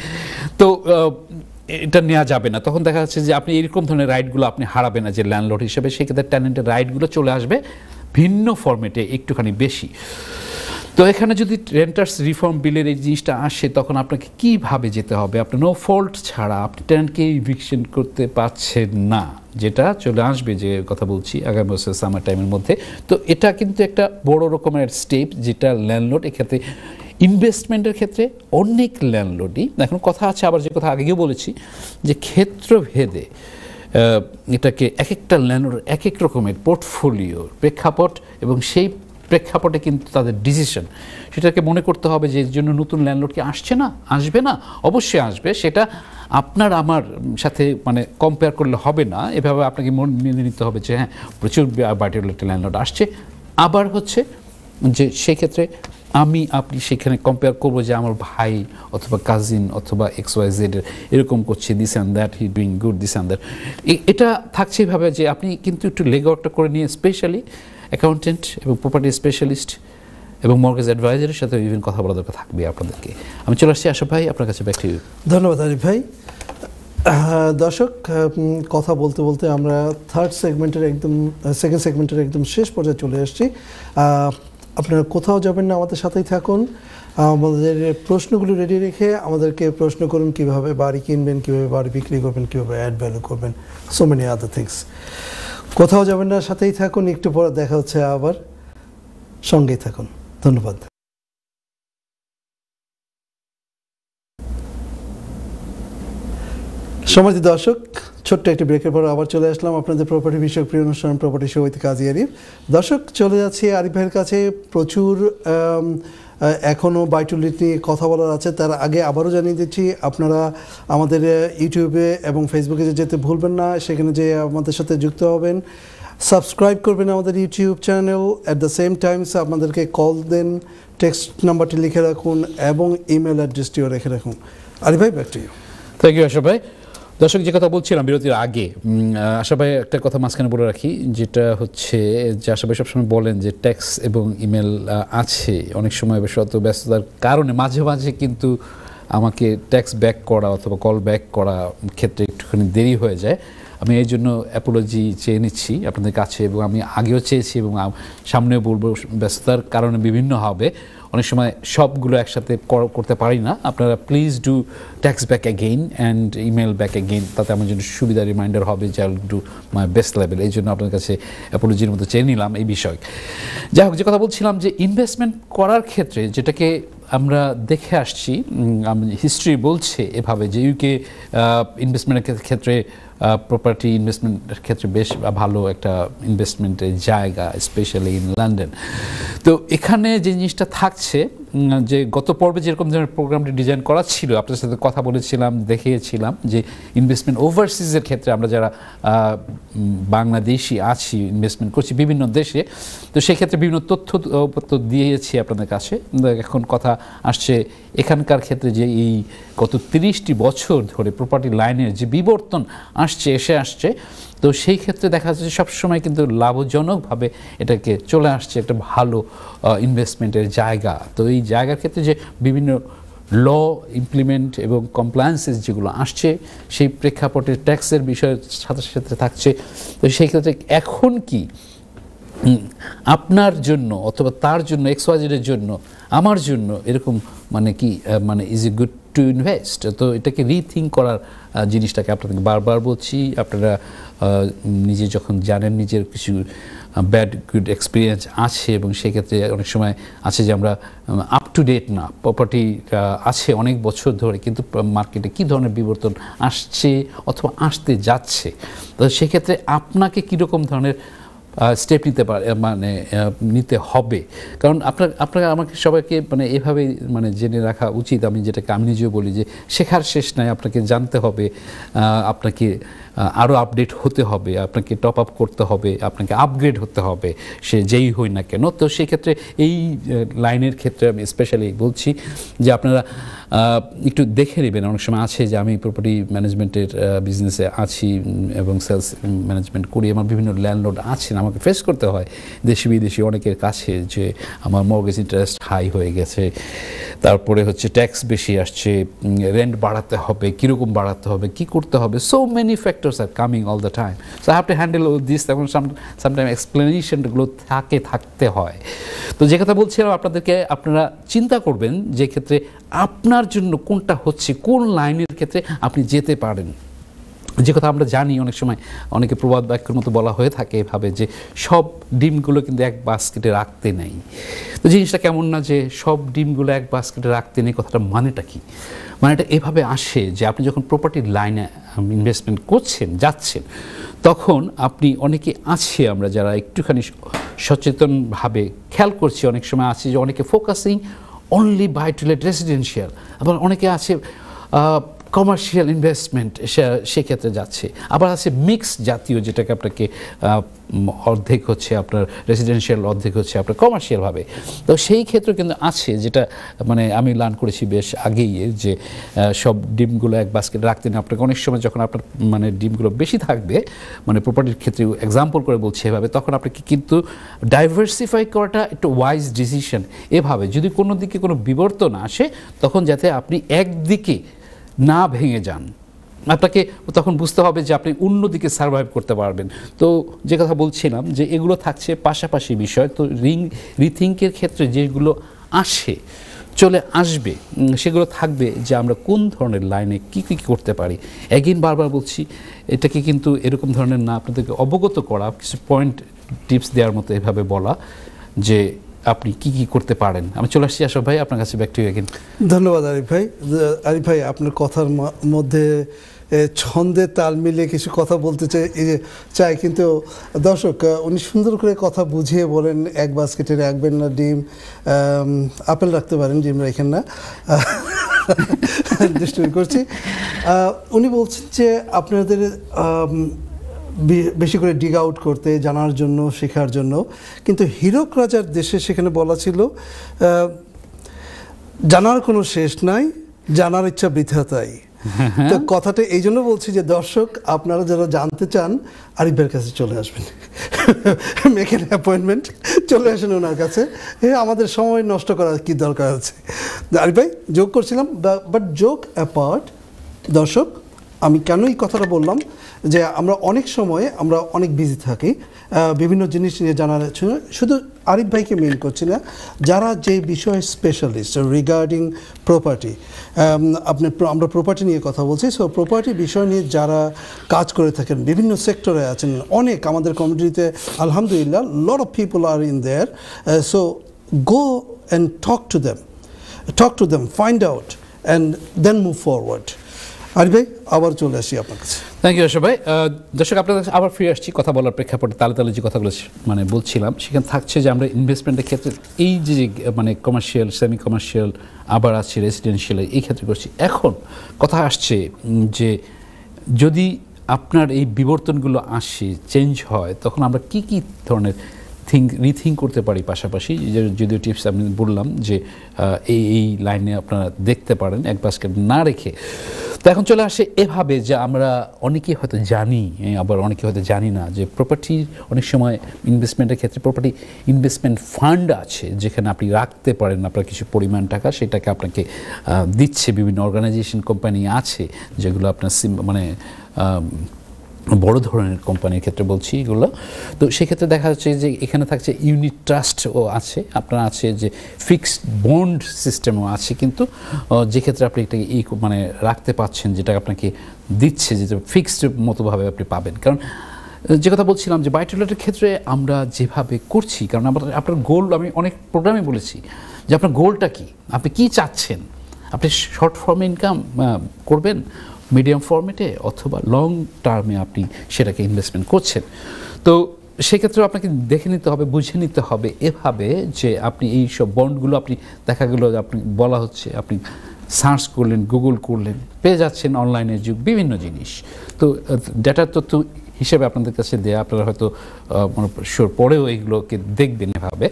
তো এটা নেওয়া যাবে না। তখন দেখা যাচ্ছে যে আপনি এরকম ধরনের রাইটগুলো আপনি হারাবেন না যে ল্যান্ডলর্ড হিসেবে সেক্ষেত্রে ট্যালেন্টের রাইটগুলো চলে আসবে। ভিন্ন ফর্মেটে একটুখানি বেশি। তো এখানে যদি রেন্টার্স রিফর্ম বিলের এই জিনিসটা আসে, তখন আপনাকে কীভাবে যেতে হবে? আপনি নো ফল্ট ছাড়া আপনি ট্যালেন্টকে ইভিকশন করতে পারছেন না, যেটা চলে আসবে যে কথা বলছি আগামী বছর সামার টাইমের মধ্যে। তো এটা কিন্তু একটা বড় রকমের স্টেপ যেটা ল্যান্ডলোড এক্ষেত্রে ইনভেস্টমেন্টের ক্ষেত্রে অনেক ল্যান্ডলোডই এখন কথা আছে আবার যে কথা আগেও বলেছি, যে ক্ষেত্রভেদে এটাকে এক একটা ল্যান্ডলর্ড এক এক রকমের পোর্টফোলিও, প্রেক্ষাপট এবং সেই প্রেক্ষাপটে কিন্তু তাদের ডিসিশন। সেটাকে মনে করতে হবে যে জন্য নতুন ল্যান্ডলর্ড কি আসছে না, আসবে না? অবশ্যই আসবে। সেটা আপনার আমার সাথে মানে কম্পেয়ার করলে হবে না। এভাবে আপনাকে মন- মেনে নিতে হবে যে হ্যাঁ প্রচুর বার্টিকুলার ল্যান্ডলর্ড আসছে। আবার হচ্ছে যে সেই ক্ষেত্রে আমি, আপনি সেখানে কম্পেয়ার করব যে আমার ভাই অথবা কাজিন অথবা এক্স ওয়াই জেড এরকম করছে this and that he doing good this and that এটা থাকছে এভাবে যে আপনি কিন্তু একটু লেগওয়ার্কটা করে নিয়ে স্পেশালি অ্যাকাউন্টেন্ট এবং প্রপার্টি স্পেশালিস্ট এবং মর্গেজ অ্যাডভাইজারের সাথে ইভেন কথা বলা দরকার থাকবে আপনাদেরকে। আমি চলে আসছি আশা ভাই, আপনার কাছে ব্যাক ধন্যবাদ আরিফ ভাই। দর্শক কথা বলতে বলতে আমরা থার্ড সেগমেন্টের একদম সেকেন্ড সেগমেন্টের একদম শেষ পর্যায়ে চলে আসছি। আপনারা কোথাও যাবেন না, আমাদের সাথেই থাকুন। আমাদের প্রশ্নগুলো রেডি রেখে আমাদেরকে প্রশ্ন করুন কীভাবে বাড়ি কিনবেন, কীভাবে বাড়ি বিক্রি করবেন, কীভাবে অ্যাড ভ্যালু করবেন সো মেনি আদার থিংস কোথাও যাবেন না, সাথেই থাকুন, একটু পরে দেখা হচ্ছে আবার। সঙ্গেই থাকুন। ধন্যবাদ। সমাজ দর্শক, ছোট্ট একটি ব্রেকের পর আবার চলে আসলাম আপনাদের প্রপার্টি বিষয়ক প্রিয় অনুষ্ঠান property show with Kazi Arif. দর্শক, চলে যাচ্ছে আরিফ ভাইয়ের কাছে। প্রচুর এখনও বাইটুলিট নিয়ে কথা বলার আছে। তার আগে আবারও জানিয়ে দিচ্ছি, আপনারা আমাদের ইউটিউবে এবং ফেসবুকে যেতে ভুলবেন না, সেখানে যে আমাদের সাথে যুক্ত হবেন সাবস্ক্রাইব করবেন আমাদের YouTube channel at the same times আপনাদেরকে কল দেন টেক্সট নাম্বারটি লিখে রাখুন এবং ইমেল অ্যাড্রেসটিও রেখে রাখুন। আরিফ ভাই back to you thank you Asha ভাই। দর্শক যে কথা বলছিলাম বিরতির আগে উম, আহ, আশা ভাই একটা কথা মাঝখানে বলে রাখি যেটা হচ্ছে যে আশা ভাই সবসময় বলেন যে ট্যাক্স এবং ইমেল আছে। অনেক সময় শত ব্যস্ততার কারণে মাঝে মাঝে কিন্তু আমাকে ট্যাক্স ব্যাক করা অথবা কল ব্যাক করা ক্ষেত্রে একটুখানি দেরি হয়ে যায়। আমি এই জন্য অ্যাপোলজি চেয়ে নিচ্ছি আপনাদের কাছে এবং আমি আগেও চেয়েছি এবং সামনেও বলব ব্যস্ততার কারণে বিভিন্ন হবে। অনেক সময় সবগুলো একসাথে করতে পারি না। আপনারা please do text back again and email back again তাতে আমার জন্য সুবিধা রিমাইন্ডার হবে যে I do my best level এই জন্য আপনার কাছে অ্যাপোলজির মতো চেয়ে নিলাম এই বিষয়। যাই হোক, যে কথা বলছিলাম যে ইনভেস্টমেন্ট করার ক্ষেত্রে যেটাকে আমরা দেখে আসছি হিস্ট্রি বলছে এভাবে যে ইউকে ইনভেস্টমেন্টের ক্ষেত্রে প্রপার্টি ইনভেস্টমেন্টের ক্ষেত্রে বেশ ভালো একটা ইনভেস্টমেন্টের জায়গা স্পেশালি ইন লন্ডন তো এখানে যে জিনিসটা থাকছে যে গত পর্বে যেরকম ধরনের প্রোগ্রামটি ডিজাইন করা ছিল আপনার সাথে কথা বলেছিলাম, দেখিয়েছিলাম যে ইনভেস্টমেন্ট ওভারসিজের ক্ষেত্রে আমরা যারা বাংলাদেশি আছি ইনভেস্টমেন্ট করছি বিভিন্ন দেশে, তো সেক্ষেত্রে বিভিন্ন তথ্য দিয়েছি আপনাদের কাছে। এখন কথা আসছে এখানকার ক্ষেত্রে যে এই গত তিরিশটি বছর ধরে প্রপার্টি লাইনের যে বিবর্তন আসছে, এসে আসছে, তো সেই ক্ষেত্রে দেখা যাচ্ছে সবসময় কিন্তু লাভজনকভাবে এটাকে চলে আসছে একটা ভালো ইনভেস্টমেন্টের জায়গা। তো এই জায়গার ক্ষেত্রে যে বিভিন্ন ল ইমপ্লিমেন্ট এবং কমপ্লায়েন্সেস যেগুলো আসছে, সেই প্রেক্ষাপটে ট্যাক্সের বিষয়ের সাথে সাথে থাকছে। তো সেই ক্ষেত্রে এখন কি আপনার জন্য অথবা তার জন্য এক্সওয়াইজেডের জন্য, আমার জন্য এরকম মানে কি মানে is a good to invest তো এটাকে রিথিঙ্ক করার জিনিসটাকে আপনাদেরকে বারবার বলছি। আপনারা নিজে যখন জানেন নিজের কিছু ব্যাড গুড এক্সপিরিয়েন্স আছে এবং সেক্ষেত্রে অনেক সময় আছে যে আমরা আপ টু ডেট না প্রপার্টি আছে অনেক বছর ধরে, কিন্তু মার্কেটে কী ধরনের বিবর্তন আসছে অথবা আসতে যাচ্ছে? তো সেক্ষেত্রে আপনাকে কীরকম ধরনের স্টেপ নিতে পারে মানে নিতে হবে। কারণ আপনার, আপনাকে, আমাকে সবাইকে মানে এভাবে মানে জেনে রাখা উচিত। আমি যেটাকে, আমি নিজেও বলি যে, শেখার শেষ নাই, আপনাকে জানতে হবে আপনাকে আরও আপডেট হতে হবে, আপনাকে টপ আপ করতে হবে, আপনাকে আপগ্রেড হতে হবে, সে যেই হই না কেন। তো সেক্ষেত্রে এই লাইনের ক্ষেত্রে আমি স্পেশালি বলছি যে, আপনারা একটু দেখে নেবেন। অনেক সময় আছে যে, আমি প্রপার্টি ম্যানেজমেন্টের বিজনেসে আছি এবং সেলস ম্যানেজমেন্ট করি। আমার বিভিন্ন ল্যান্ডলর্ড আছেন আমাকে ফেস করতে হয়। দেশি বিদেশি অনেকের কাছে যে আমার মর্গেজ ইন্টারেস্ট হাই হয়ে গেছে, তারপরে হচ্ছে ট্যাক্স বেশি আসছে রেন্ট বাড়াতে হবে, কীরকম বাড়াতে হবে, কি করতে হবে? So many factors are coming all the time so have to handle this তখন সামটাইম এক্সপ্লেনেশনগুলো থাকে, থাকতে হয়। তো যে কথা বলছিলাম, আপনাদেরকে আপনারা চিন্তা করবেন যে ক্ষেত্রে আপনার জন্য কোনটা হচ্ছে, কোন লাইনের ক্ষেত্রে আপনি যেতে পারেন। যে কথা আমরা জানি, অনেক সময় অনেকে প্রবাদ বাক্যের মতো বলা হয়ে থাকে এভাবে যে সব ডিমগুলো কিন্তু এক বাস্কেটে রাখতে নেই। তো জিনিসটা কেমন না যে সব ডিমগুলো এক বাস্কেটে রাখতে নেই, কথাটা মানেটা কি? মানেটা এভাবে আসে যে আপনি যখন প্রপার্টির লাইনে ইনভেস্টমেন্ট করছেন, যাচ্ছেন, তখন আপনি অনেকে আছে আমরা যারা একটুখানি সচেতনভাবে খেয়াল করছি, অনেক সময় আছে যে অনেকে focusing only buy to let residential আবার অনেকে আছে কমার্শিয়াল ইনভেস্টমেন্ট সেক্ষেত্রে যাচ্ছে। আবার আছে মিক্স জাতীয় যেটাকে আপনাকে অর্ধেক হচ্ছে আপনার রেসিডেন্সিয়াল অর্ধেক হচ্ছে আপনার কমার্শিয়ালভাবে তো সেই ক্ষেত্রে কিন্তু আছে যেটা মানে আমি লার্ন করেছি বেশ আগেই যে সব ডিমগুলো এক বাস্কেটে রাখতে না, আপনাকে অনেক সময় যখন আপনার মানে ডিমগুলো বেশি থাকবে মানে প্রপার্টির ক্ষেত্রে এক্সাম্পল করে বলছি এভাবে, তখন আপনাকে কিন্তু ডাইভার্সিফাই করাটা একটু ওয়াইজ ডিসিশন এভাবে যদি কোনো দিকে কোনো বিবর্তন আসে, তখন যাতে আপনি একদিকে না ভেঙে যান। আপনাকে তখন বুঝতে হবে যে আপনি অন্যদিকে সার্ভাইভ করতে পারবেন। তো যে কথা বলছিলাম যে এগুলো থাকছে পাশাপাশি বিষয়, তো রিং রিথিঙ্কের ক্ষেত্রে যেগুলো আসে, চলে আসবে সেগুলো থাকবে যে আমরা কোন ধরনের লাইনে কী কী করতে পারি। এগেইন বারবার বলছি, এটাকে কিন্তু এরকম ধরনের না, আপনাদেরকে অবগত করা, কিছু পয়েন্ট টিপস দেওয়ার মতো এভাবে বলা যে আপনি কি কি করতে পারেন? আমি চলে আসছি আসব ভাই, আপনার কাছে ব্যাক টু ধন্যবাদ আরিফ ভাই। আরিফ ভাই, আপনার কথার মধ্যে ছন্দে তাল মিলিয়ে কিছু কথা বলতে চাই চাই, কিন্তু দর্শক উনি সুন্দর করে কথা বুঝিয়ে বলেন, এক বাস্কেটে রাখবেন না ডিম আপেল রাখতে পারেন, ডিম রাখেন না। করছি। উনি বলছেন যে আপনাদের বেশি করে ডিগ আউট করতে জানার জন্য শেখার জন্য। কিন্তু হীরক রাজার দেশে সেখানে বলা ছিল জানার কোনো শেষ নাই জানার ইচ্ছা বৃথা তাই। তো কথাটা এই জন্য বলছি যে দর্শক আপনারা যারা জানতে চান আরিফের কাছে চলে আসবেন। মেকেন অ্যাপয়েন্টমেন্ট চলে আসেন ওনার কাছে। এ আমাদের সময় নষ্ট করার কি দরকার আছে? আরিফ ভাই যোগ করছিলাম বাট যোক অ্যাপার্ট দর্শক আমি কেন এই কথাটা বললাম? যে আমরা অনেক সময় আমরা অনেক বিজি থাকি বিভিন্ন জিনিস নিয়ে জানার শুধু আরিফ ভাইকে মেন করছি না, যারা যে বিষয়ে স্পেশালিস্ট রিগার্ডিং প্রপার্টি আপনি আমরা প্রপার্টি নিয়ে কথা বলছি। সো প্রপার্টি বিষয় নিয়ে যারা কাজ করে থাকেন, বিভিন্ন সেক্টরে আছেন, অনেক আমাদের কমিউনিটিতে আলহামদুলিল্লাহ lot of people are in there so go and talk to them talk to them find out and then move forward Arif ভাই, আবার চলে আসি আপনার কাছে। থ্যাংক ইউ ভাই। দর্শক আপনাদের কাছে আবার ফিরে আসছি কথা বলার প্রেক্ষাপটে, তালে তালে যে কথাগুলো মানে বলছিলাম, সেখানে থাকছে যে আমরা ইনভেস্টমেন্টের ক্ষেত্রে এই যে মানে কমার্শিয়াল সেমি কমার্শিয়াল আবার আছে রেসিডেন্সিয়াল এই ক্ষেত্রে করছি। এখন কথা আসছে যে যদি আপনার এই বিবর্তনগুলো আসে চেঞ্জ হয়, তখন আমরা কি কি ধরনের থিঙ্ক রিথিঙ্ক করতে পারি পাশাপাশি? যদিও টিপস আমি বললাম যে এই এই লাইনে আপনারা দেখতে পারেন, এক বাস্কেট না রেখে। তো এখন চলে আসে এভাবে যে আমরা অনেকেই হয়তো জানি আবার অনেকে হয়তো জানি না যে প্রপার্টির অনেক সময় ইনভেস্টমেন্টের ক্ষেত্রে প্রপার্টি ইনভেস্টমেন্ট ফান্ড আছে যেখানে আপনি রাখতে পারেন আপনার কিছু পরিমাণ টাকা, সেটাকে আপনাকে দিচ্ছে বিভিন্ন অর্গানাইজেশন কোম্পানি আছে যেগুলো আপনার মানে বড় ধরনের কোম্পানির ক্ষেত্রে বলছি এগুলো। তো সেক্ষেত্রে দেখা যাচ্ছে যে এখানে থাকছে ইউনিট ট্রাস্টও আছে, আপনার আছে যে ফিক্সড বন্ড সিস্টেমও আছে, কিন্তু যে ক্ষেত্রে আপনি এটাকে ই মানে রাখতে পাচ্ছেন, যেটা আপনাকে দিচ্ছে যেটা ফিক্সড মতোভাবে আপনি পাবেন। কারণ যে কথা বলছিলাম যে বায়োটুলেটের ক্ষেত্রে আমরা যেভাবে করছি, কারণ আমরা আপনার গোল আমি অনেক প্রোগ্রামে বলেছি যে আপনার গোলটা কি? আপনি কি চাচ্ছেন? আপনি শর্ট ফর্ম ইনকাম করবেন? মিডিয়াম ফর্মেটে অথবা লং টার্মে আপনি সেটাকে ইনভেস্টমেন্ট করছেন। তো সেক্ষেত্রে আপনাকে দেখে নিতে হবে, বুঝে নিতে হবে এভাবে যে আপনি এই সব বন্ডগুলো আপনি দেখা গেলো আপনি বলা হচ্ছে আপনি সার্চ করলেন গুগল করলেন, পেয়ে যাচ্ছেন অনলাইনের যুগ, বিভিন্ন জিনিস। তো ডেটার তথ্য হিসেবে আপনাদের কাছে দেয়া, আপনারা হয়তো শিওর পরেও এইগুলোকে দেখবেন এভাবে।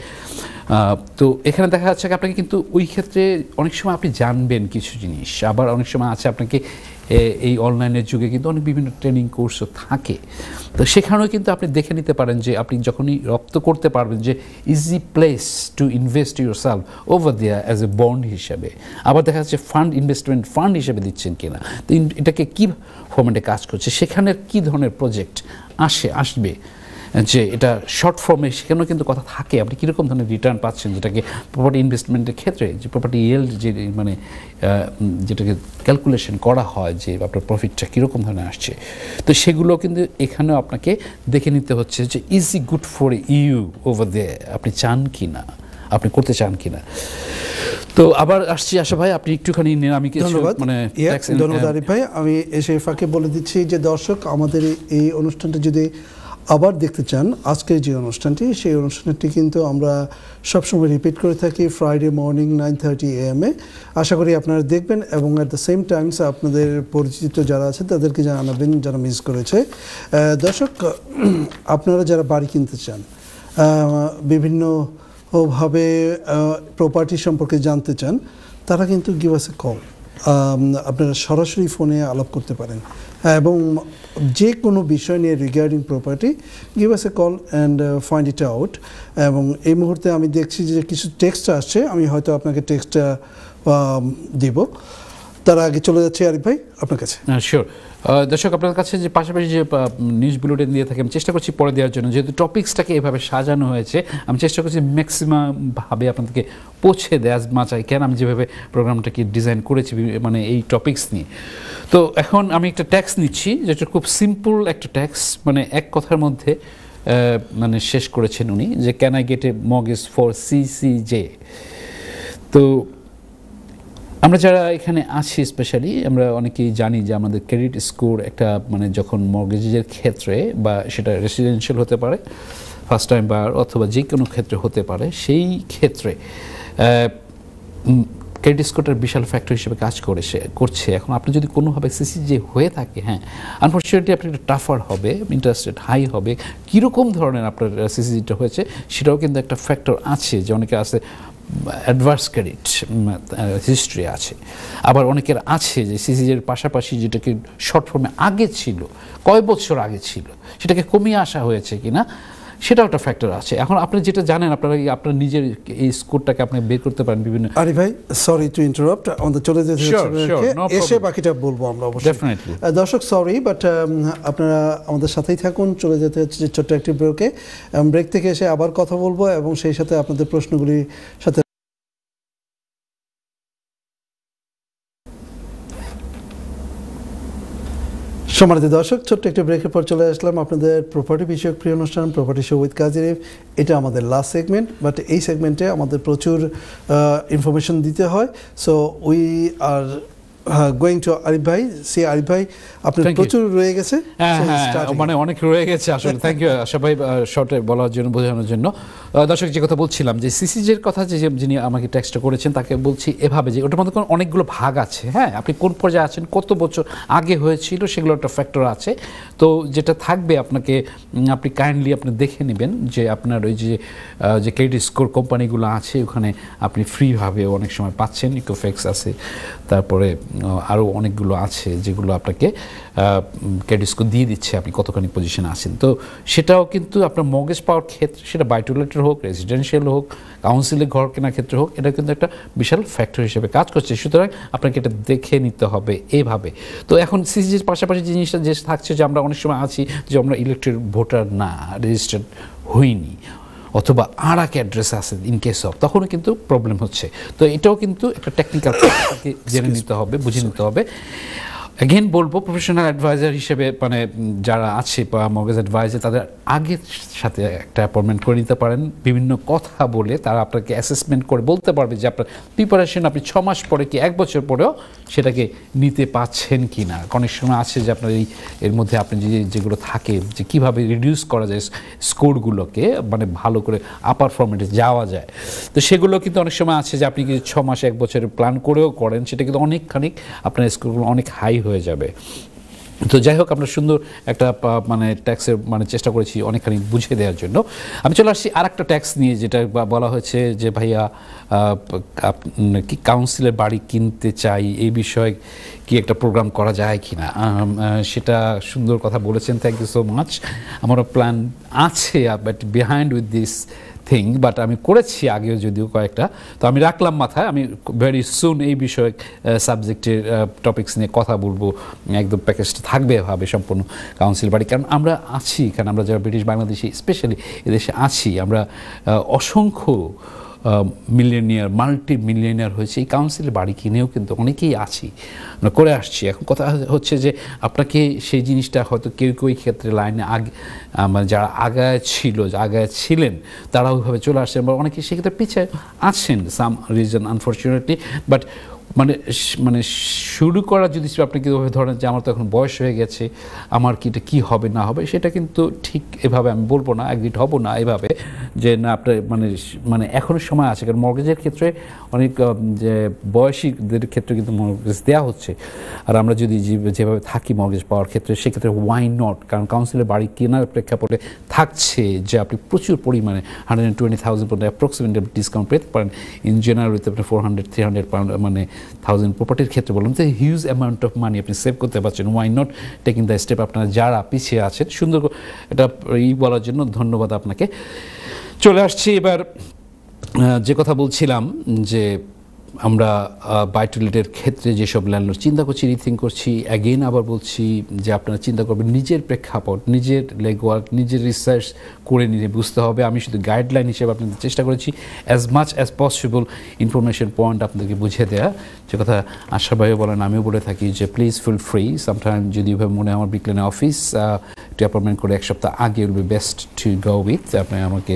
তো এখানে দেখা যাচ্ছে আপনাকে কিন্তু ওই ক্ষেত্রে অনেক সময় আপনি জানবেন কিছু জিনিস। আবার অনেক সময় আছে আপনাকে এই অনলাইনের যুগে কিন্তু অনেক বিভিন্ন ট্রেনিং কোর্সও থাকে। তো সেখানেও কিন্তু আপনি দেখে নিতে পারেন যে আপনি যখনই রপ্ত করতে পারবেন যে easy place to invest yourself over there as a bond হিসাবে? আবার দেখা যাচ্ছে ফান্ড ইনভেস্টমেন্ট ফান্ড হিসাবে দিচ্ছেন কিনা? তো এটাকে কী ফর্মেটে কাজ করছে? সেখানের কী ধরনের প্রজেক্ট আসে, আসবে? যে এটা শর্ট ফর্মে সেখানেও কিন্তু কথা থাকে। আপনি কীরকম ধরনের রিটার্ন পাচ্ছেন? যেটাকে প্রপার্টি ইনভেস্টমেন্টের ক্ষেত্রে যে প্রপার্টি ইয়েল্ড যে মানে যেটাকে ক্যালকুলেশন করা হয় যে আপনার প্রফিটটা কীরকম ধরনের আসছে। তো সেগুলো কিন্তু এখানেও আপনাকে দেখে নিতে হচ্ছে যে is a good for you over there আপনি চান কি না আপনি করতে চান কি না তো আবার আসছি আশা ভাই আপনি একটুখানি নেন আমি কিছু মানে ধন্যবাদ আরিফ ভাই। আমি এসে ফাঁকে বলে দিচ্ছি যে দর্শক আমাদের এই অনুষ্ঠানটা যদি আবার দেখতে চান আজকের যে অনুষ্ঠানটি, সেই অনুষ্ঠানটি কিন্তু আমরা সবসময় রিপিট করে থাকি Friday morning nine thirty M A. আশা করি আপনারা দেখবেন এবং অ্যাট দ্য সেম টাইমস আপনাদের পরিচিত যারা আছে, তাদেরকে জানাবেন যারা মিস করেছে। দর্শক, আপনারা যারা বাড়ি কিনতে চান বিভিন্ন ভাবে প্রপার্টি সম্পর্কে জানতে চান, তারা কিন্তু গিভ আস এ কল আপনারা সরাসরি ফোনে আলাপ করতে পারেন। হ্যাঁ, এবং যে কোনো বিষয় নিয়ে regarding property give us a call and find it out এবং এই মুহূর্তে আমি দেখছি যে কিছু টেক্সট আসছে আমি হয়তো আপনাকে টেক্সটটা দিব। তার আগে চলে যাচ্ছে আরিফ ভাই, আপনার কাছে। শিওর দর্শক, আপনার কাছে যে পাশাপাশি যে নিউজ বুলেটিন দিয়ে থাকি, আমি চেষ্টা করছি পরে দেওয়ার জন্য। যেহেতু টপিক্সটাকে এভাবে সাজানো হয়েছে, আমি চেষ্টা করছি ম্যাক্সিমামভাবে আপনাদেরকে পৌঁছে দেওয়া মাচাই কেন আমি যেভাবে প্রোগ্রামটাকে ডিজাইন করেছি মানে এই টপিক্স নিয়ে। তো এখন আমি একটা ট্যাক্স নিচ্ছি, যেটা খুব সিম্পল একটা ট্যাক্স মানে এক কথার মধ্যে মানে শেষ করেছেন উনি, যে can I get a mortgage for C C J তো আমরা যারা এখানে আছি স্পেশালি আমরা অনেকেই জানি যে আমাদের ক্রেডিট স্কোর একটা মানে যখন মর্গেজের ক্ষেত্রে বা সেটা রেসিডেন্সিয়াল হতে পারে ফার্স্ট টাইম বা অথবা যে কোনো ক্ষেত্রে হতে পারে, সেই ক্ষেত্রে ক্রেডিট স্কোরটার বিশাল ফ্যাক্টর হিসেবে কাজ করে সে করছে। এখন আপনি যদি কোনোভাবে সিসি যে হয়ে থাকে হ্যাঁ আনফর্চুনেটলি আপনি একটা টাফার হবে ইন্টারেস্ট রেট হাই হবে। কীরকম ধরনের আপনার সিসিজিটা হয়েছে, সেটাও কিন্তু একটা ফ্যাক্টর আছে যে অনেকে আছে অ্যাডভার্স ক্রেডিট হিস্ট্রি আছে। আবার অনেকের আছে যে সিসিজের পাশাপাশি যেটাকে শর্ট ফর্মে আগে ছিল, কয় বছর আগে ছিল, সেটাকে কমিয়ে আসা হয়েছে কিনা সেটাও একটা ফ্যাক্টর আছে। এখন আপনি যেটা জানেন আপনারা আপনার নিজের এই স্কোরটাকে আপনি বের করতে পারেন বিভিন্ন আরে ভাই সরি টু ইন্টারাপ্ট আমাদের চলে যেতে এসে বাকিটা বলব আমরা অবশ্যই। ডেফিনেটলি দর্শক সরি বাট আপনারা আমাদের সাথেই থাকুন চলে যেতে হচ্ছে যে ছোট্ট একটি ব্রেকে ব্রেক থেকে এসে আবার কথা বলব এবং সেই সাথে আপনাদের প্রশ্নগুলির সাথে সম্মানিত দর্শক, ছোট্ট একটা ব্রেকের পর চলে আসলাম আপনাদের প্রপার্টি বিষয়ক প্রিয় অনুষ্ঠান প্রপার্টি শো উইথ কাজিরিফ এটা আমাদের লাস্ট সেগমেন্ট বাট এই সেগমেন্টে আমাদের প্রচুর ইনফরমেশন দিতে হয়। So we are going to Arif ভাই সে আরিফ ভাই আপনার প্রচুর রয়ে গেছে হ্যাঁ হ্যাঁ. মানে অনেক রয়ে গেছে আসলে। থ্যাংক ইউ সবাই শর্টে বলার জন্য বোঝানোর জন্য। দর্শক যে কথা বলছিলাম যে সিসিজের কথা যে যিনি আমাকে টেক্সটটা করেছেন তাকে বলছি এভাবে যে ওটার মধ্যে অনেকগুলো ভাগ আছে। হ্যাঁ আপনি কোন পর্যায়ে আছেন কত বছর আগে হয়েছিল সেগুলো একটা ফ্যাক্টর আছে। তো যেটা থাকবে আপনাকে আপনি কাইন্ডলি আপনি দেখে নেবেন যে আপনার ওই যে যে ক্রেডিট স্কোর কোম্পানিগুলো আছে ওখানে আপনি ফ্রিভাবে অনেক সময় পাচ্ছেন ইকোফেক্স আছে তারপরে আরও অনেকগুলো আছে যেগুলো আপনাকে ক্রেডিট স্কোর দিয়ে দিচ্ছে আপনি কতখানি পজিশনে আছেন। তো সেটাও কিন্তু আপনার মগেজ পাওয়ার ক্ষেত্রে, সেটা বাইটুলেটের হোক রেসিডেন্সিয়াল হোক কাউন্সিলের ঘর কেনার ক্ষেত্রে হোক, এটা কিন্তু একটা বিশাল ফ্যাক্টর হিসেবে কাজ করছে। সুতরাং আপনাকে এটা দেখে নিতে হবে এভাবে। তো এখন সিসিজির পাশাপাশি জিনিসটা যে থাকছে যে আমরা অনেক সময় আছি যে আমরা ইলেকট্রিক ভোটার না রেজিস্টার্ড হইনি। অথবা আর এক অ্যাড্রেস আছে ইন কেস অফ তখনও কিন্তু প্রবলেম হচ্ছে। তো এটাও কিন্তু একটা টেকনিক্যাল জেনে নিতে হবে বুঝে নিতে হবে। অ্যাগেন বলব প্রফেশনাল অ্যাডভাইজার হিসেবে মানে যারা আছে বা মগেজ অ্যাডভাইজার তাদের আগের সাথে একটা অ্যাপয়েন্টমেন্ট করে নিতে পারেন। বিভিন্ন কথা বলে তারা আপনাকে অ্যাসেসমেন্ট করে বলতে পারবে যে আপনার প্রিপারেশন আপনি ছ মাস পরে কি, এক বছর পরেও সেটাকে নিতে পাচ্ছেন কি না অনেক সময় আছে যে আপনার এই, এর মধ্যে আপনি যে, যেগুলো থাকে যে কীভাবে রিডিউস করা যায় স্কোরগুলোকে মানে ভালো করে আপার ফর্মেটে যাওয়া যায়। তো সেগুলো কিন্তু অনেক সময় আছে যে আপনি কি ছ মাস, এক বছরের প্ল্যান করেও করেন, সেটা কিন্তু অনেকখানি আপনার স্কোরগুলো অনেক হাই হয়ে যাবে। তো যাই হোক, আমরা সুন্দর একটা মানে ট্যাক্সের মানে চেষ্টা করেছি অনেকখানি বুঝিয়ে দেওয়ার জন্য। আমি চলে আসছি আর একটা ট্যাক্স নিয়ে, যেটা বলা হয়েছে যে, ভাইয়া কি কাউন্সিলের বাড়ি কিনতে চাই, এই বিষয়ে কি একটা প্রোগ্রাম করা যায় কি না সেটা সুন্দর কথা বলেছেন থ্যাংক ইউ সো মাচ আমারও প্ল্যান আছে but behind with this thing but আমি করেছি আগেও যদিও কয়েকটা। তো আমি রাখলাম মাথায়, আমি ভেরি সুন এই বিষয়ে সাবজেক্টের টপিক্স নিয়ে কথা বলব। একদম প্যাকেজটা থাকবে ভাবে সম্পূর্ণ কাউন্সিল বাড়ি। কারণ আমরা আছি, কারণ আমরা যারা ব্রিটিশ বাংলাদেশি স্পেশালি এদেশে আছি, আমরা অসংখ্য মিলিয়নিয়ার মাল্টি মিলিয়নিয়ার হয়েছে, এই কাউন্সিলের বাড়ি কিনেও কিন্তু অনেকেই আছি। করে আসছি। এখন কথা হচ্ছে যে আপনাকে সেই জিনিসটা হয়তো কেউ কেউ ক্ষেত্রে লাইনে আগে মানে যারা আগায় ছিল, আগায় ছিলেন তারা ওইভাবে চলে আসছেন বা অনেকে সেক্ষেত্রে পিছিয়ে আছেন সাম রিজন আনফর্চুনেটলি বাট মানে মানে শুরু করা যদি আপনি কীভাবে ধরেন যে আমার তো এখন বয়স হয়ে গেছে, আমার কি এটা কী হবে, না হবে, সেটা কিন্তু ঠিক এভাবে আমি বলব না অ্যাগ্রিড হব না এভাবে যে না, আপনার মানে মানে এখনও সময় আছে। কারণ মর্গেজের ক্ষেত্রে অনেক যে বয়সীদের ক্ষেত্রে কিন্তু মর্গেজ দেওয়া হচ্ছে। আর আমরা যদি যেভাবে থাকি মর্গেজ পাওয়ার ক্ষেত্রে, সেক্ষেত্রে ওয়াই নট কারণ কাউন্সিলের বাড়ি কেনার প্রেক্ষাপটে থাকছে যে আপনি প্রচুর পরিমাণে হান্ড্রেড টোয়েন্টি থাউজেন্ড পর্যন্ত অ্যাপ্রক্সিমেট ডিসকাউন্ট পেতে পারেন। ইন জেনারেল উইথ আপনি four hundred three hundred pound মানে থাউজেন্ড প্রপার্টির ক্ষেত্রে বললাম যে হিউজ অ্যামাউন্ট অফ মানি আপনি সেভ করতে পারছেন। Why not taking the step আপনারা যারা পিছিয়ে আছেন, সুন্দর এটা ই বলার জন্য ধন্যবাদ আপনাকে। চলে আসছি এবার যে কথা বলছিলাম যে আমরা বাইটুলেটের ক্ষেত্রে যেসব ল্যান্ডলর্ড চিন্তা করছি রিথিং করছি অ্যাগেন আবার বলছি যে আপনারা চিন্তা করবেন, নিজের প্রেক্ষাপট, নিজের লেগওয়ার্ক নিজের রিসার্চ করে নিয়ে বুঝতে হবে। আমি শুধু গাইডলাইন হিসেবে আপনাদের চেষ্টা করেছি as much as possible information point আপনাদেরকে বুঝিয়ে দেওয়া যে কথা আশা ভাইও বলেন, আমিও বলে থাকি যে প্লিজ ফিল ফ্রি সামটাইম যদি এভাবে মনে আমার বিক্লেনে অফিস একটি অ্যাপয়েন্টমেন্ট করে এক সপ্তাহ আগে will be best to go with আপনি আমাকে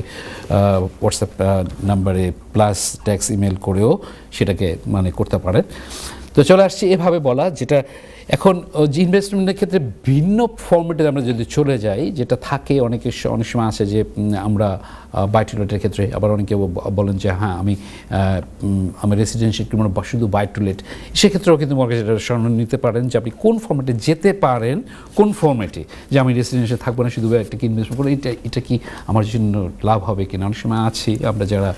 হোয়াটসঅ্যাপ নাম্বারে প্লাস ট্যাক্স ইমেল করেও সেটাকে মানে করতে পারেন তো চলে আসছি এভাবে বলা, যেটা এখন যে ইনভেস্টমেন্টের ক্ষেত্রে ভিন্ন ফর্মেটে আমরা যদি চলে যাই, যেটা থাকে অনেকে অনেক সময় আছে যে আমরা বাইটুলেটের ক্ষেত্রে, আবার অনেকে বলেন যে হ্যাঁ আমি আমি রেসিডেন্সিয়াল কিংবা বা শুধু বাইটুলেট সেক্ষেত্রেও কিন্তু মর্গেজ স্মরণ নিতে পারেন যে, আপনি কোন ফর্মেটে যেতে পারেন, কোন ফর্মেটে যে, আমি রেসিডেন্সিয়াল থাকব না, শুধু একটা কি ইনভেস্টমেন্ট করব? এটা এটা কি আমার জন্য লাভ হবে কিনা? অনেক সময় আছি, আমরা যারা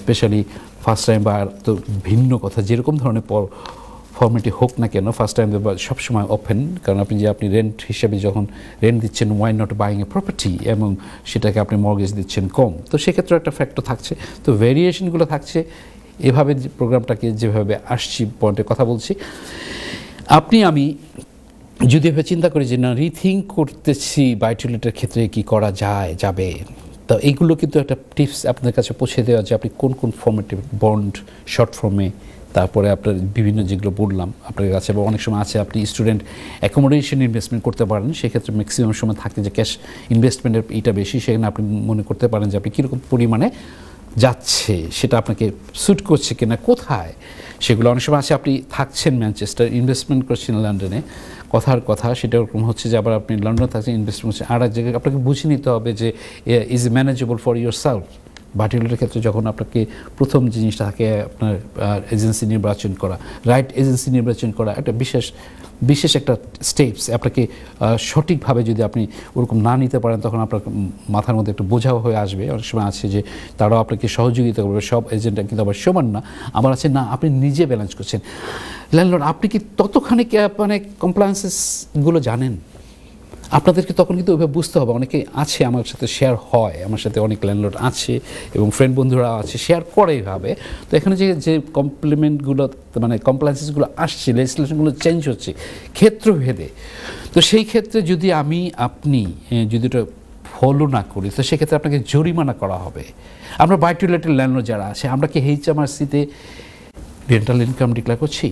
স্পেশালি ফার্স্ট টাইম বা তো ভিন্ন কথা, যেরকম ধরনের ফর্মেটি হোক না কেন ফার্স্ট টাইম সবসময় ওপেন কারণ আপনি যে আপনি রেন্ট হিসেবে যখন রেন্ট দিচ্ছেন why not buying a property এবং সেটাকে আপনি মর্গেজ দিচ্ছেন কম। তো সেক্ষেত্রে একটা ফ্যাক্টর থাকছে। তো ভেরিয়েশনগুলো থাকছে। এভাবে প্রোগ্রামটাকে যেভাবে আসছি পয়েন্টে কথা বলছি। আপনি, আমি যদি এভাবে চিন্তা করি যে, না রিথিঙ্ক করতেছি বায়োটিলিটের ক্ষেত্রে কি করা যায়, যাবে? তো এইগুলো কিন্তু একটা টিপস আপনাদের কাছে পৌঁছে দেওয়া যে আপনি কোন কোন ফর্মেটে বন্ড শর্ট ফর্মে তারপরে আপনার বিভিন্ন যেগুলো বললাম আপনার কাছে, বা অনেক সময় আছে আপনি স্টুডেন্ট অ্যাকোমোডেশন ইনভেস্টমেন্ট করতে পারেন, সেক্ষেত্রে ম্যাক্সিমাম সময় থাকে যে ক্যাশ ইনভেস্টমেন্টের এটা বেশি, সেখানে আপনি মনে করতে পারেন যে আপনি কীরকম পরিমাণে যাচ্ছে, সেটা আপনাকে স্যুট করছে কিনা, কোথায়? সেগুলো অনেক সময় আছে, আপনি থাকছেন ম্যানচেস্টার ইনভেস্টমেন্ট করছেন লন্ডনে কথার কথা, সেটা ওরকম হচ্ছে যে আবার আপনি লন্ডনে থাকছেন ইনভেস্টমেন্ট হচ্ছে আর এক জায়গায় আপনাকে বুঝে নিতে হবে যে is manageable for yourself বাটিউলের ক্ষেত্রে যখন আপনাকে প্রথম জিনিসটা থাকে আপনার এজেন্সি নির্বাচন করা রাইট এজেন্সি নির্বাচন করা, একটা বিশেষ বিশেষ একটা স্টেপস আপনাকে সঠিকভাবে যদি আপনি ওরকম না নিতে পারেন, তখন আপনার মাথার মধ্যে একটু বোঝাও হয়ে আসবে। অনেক সময় আছে যে তারাও আপনাকে সহযোগিতা করবে, সব এজেন্টরা কিন্তু আবার সমান না। আবার আছে, না, আপনি নিজে ব্যালেন্স করছেন। ল্যান্ডলর্ড আপনি কি ততখানি মানে কমপ্লায়েন্সেসগুলো জানেন? আপনাদেরকে তখন কিন্তু ওইভাবে বুঝতে হবে। অনেকে আছে আমার সাথে শেয়ার হয়, আমার সাথে অনেক ল্যান্ডলোড আছে এবং ফ্রেন্ড বন্ধুরা আছে শেয়ার করে এইভাবে তো এখানে যে যে কমপ্লিমেন্টগুলো মানে কমপ্লায়েন্সেসগুলো আসছে লেজিসলেশনগুলো চেঞ্জ হচ্ছে, ক্ষেত্রভেদে। তো সেই ক্ষেত্রে যদি আমি, আপনি যদি ওটা ফলো না করি, তো সেক্ষেত্রে আপনাকে জরিমানা করা হবে। আমরা বাইটুলেটেড ল্যান্ডলোড যারা আছে, আমরা কি এইচএমআরসিতে রেন্টাল ইনকাম ডিক্লেয়ার করছি?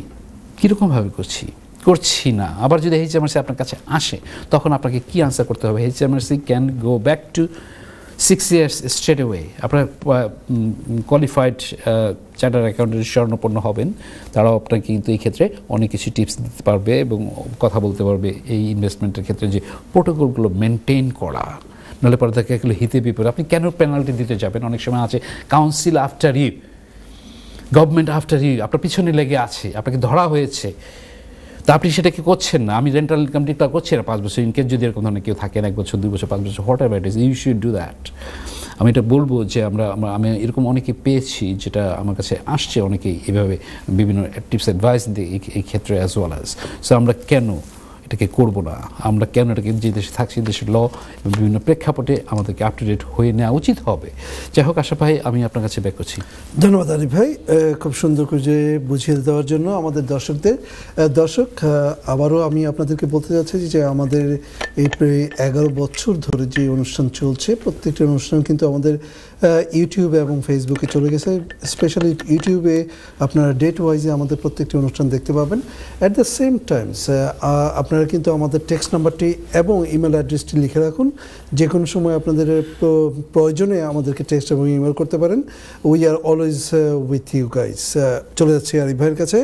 কীরকমভাবে করছি? করছি না। আবার যদি এইচএমআরসি আপনার কাছে আসে, তখন আপনাকে কি আনসার করতে হবে? HMRC can go back to six years straight way আপনার কোয়ালিফাইড চার্টার অ্যাকাউন্টেন্ট স্বর্ণপন্ন হবেন। তারাও আপনাকে কিন্তু এই ক্ষেত্রে অনেক কিছু টিপস দিতে পারবে এবং কথা বলতে পারবে এই ইনভেস্টমেন্টের ক্ষেত্রে যে প্রোটোকলগুলো মেনটেন করা। নাহলে পরে তাকে এগুলো হিতে বিপরীত। আপনি কেন পেনাল্টি দিতে যাবেন? অনেক সময় আছে council after you government after you আপনার পিছনে লেগে আছে, আপনাকে ধরা হয়েছে। তা আপনি সেটা কি করছেন না? আমি রেন্টাল ইনকাম ডিক্লার করছি না পাঁচ বছর ইনকেস যদি এরকম ধরনের কেউ থাকেন এক বছর, দুই বছর, পাঁচ বছর whatever it is you should do that আমি এটা বলব যে আমরা আমি এরকম অনেকে পেয়েছি যেটা আমার কাছে আসছে, অনেকেই এভাবে বিভিন্ন টিপস অ্যাডভাইস দিই এই ক্ষেত্রে অ্যাজ ওয়েল অ্যাজ সো আমরা কেন এটাকে করব না। আমরা কেন এটাকে যে দেশে থাকছি দেশের ল বিভিন্ন প্রেক্ষাপটে আমাদেরকে আপ টু ডেট হয়ে নেওয়া উচিত হবে। যাই হোক, আশা ভাই আমি আপনার কাছে ব্যাক করছি। ধন্যবাদ আরিফ ভাই। খুব সুন্দর করে বুঝিয়ে দেওয়ার জন্য আমাদের দর্শকদের। দর্শক আবারও আমি আপনাদেরকে বলতে চাচ্ছি যে আমাদের এই প্রায় এগারো বছর ধরে যে অনুষ্ঠান চলছে, প্রত্যেকটা অনুষ্ঠান কিন্তু আমাদের ইউটিউবে এবং ফেসবুকে চলে গেছে। স্পেশালি ইউটিউবে আপনারা ডেট ওয়াইজে আমাদের প্রত্যেকটি অনুষ্ঠান দেখতে পাবেন। অ্যাট দ্য সেম টাইমস আপনারা কিন্তু আমাদের টেক্সট নাম্বারটি এবং ইমেল অ্যাড্রেসটি লিখে রাখুন। যে কোনো সময় আপনাদের প্রয়োজনে আমাদেরকে টেক্সট এবং ইমেল করতে পারেন। We are always with you guys চলে যাচ্ছি আরিফ ভাইয়ের কাছে।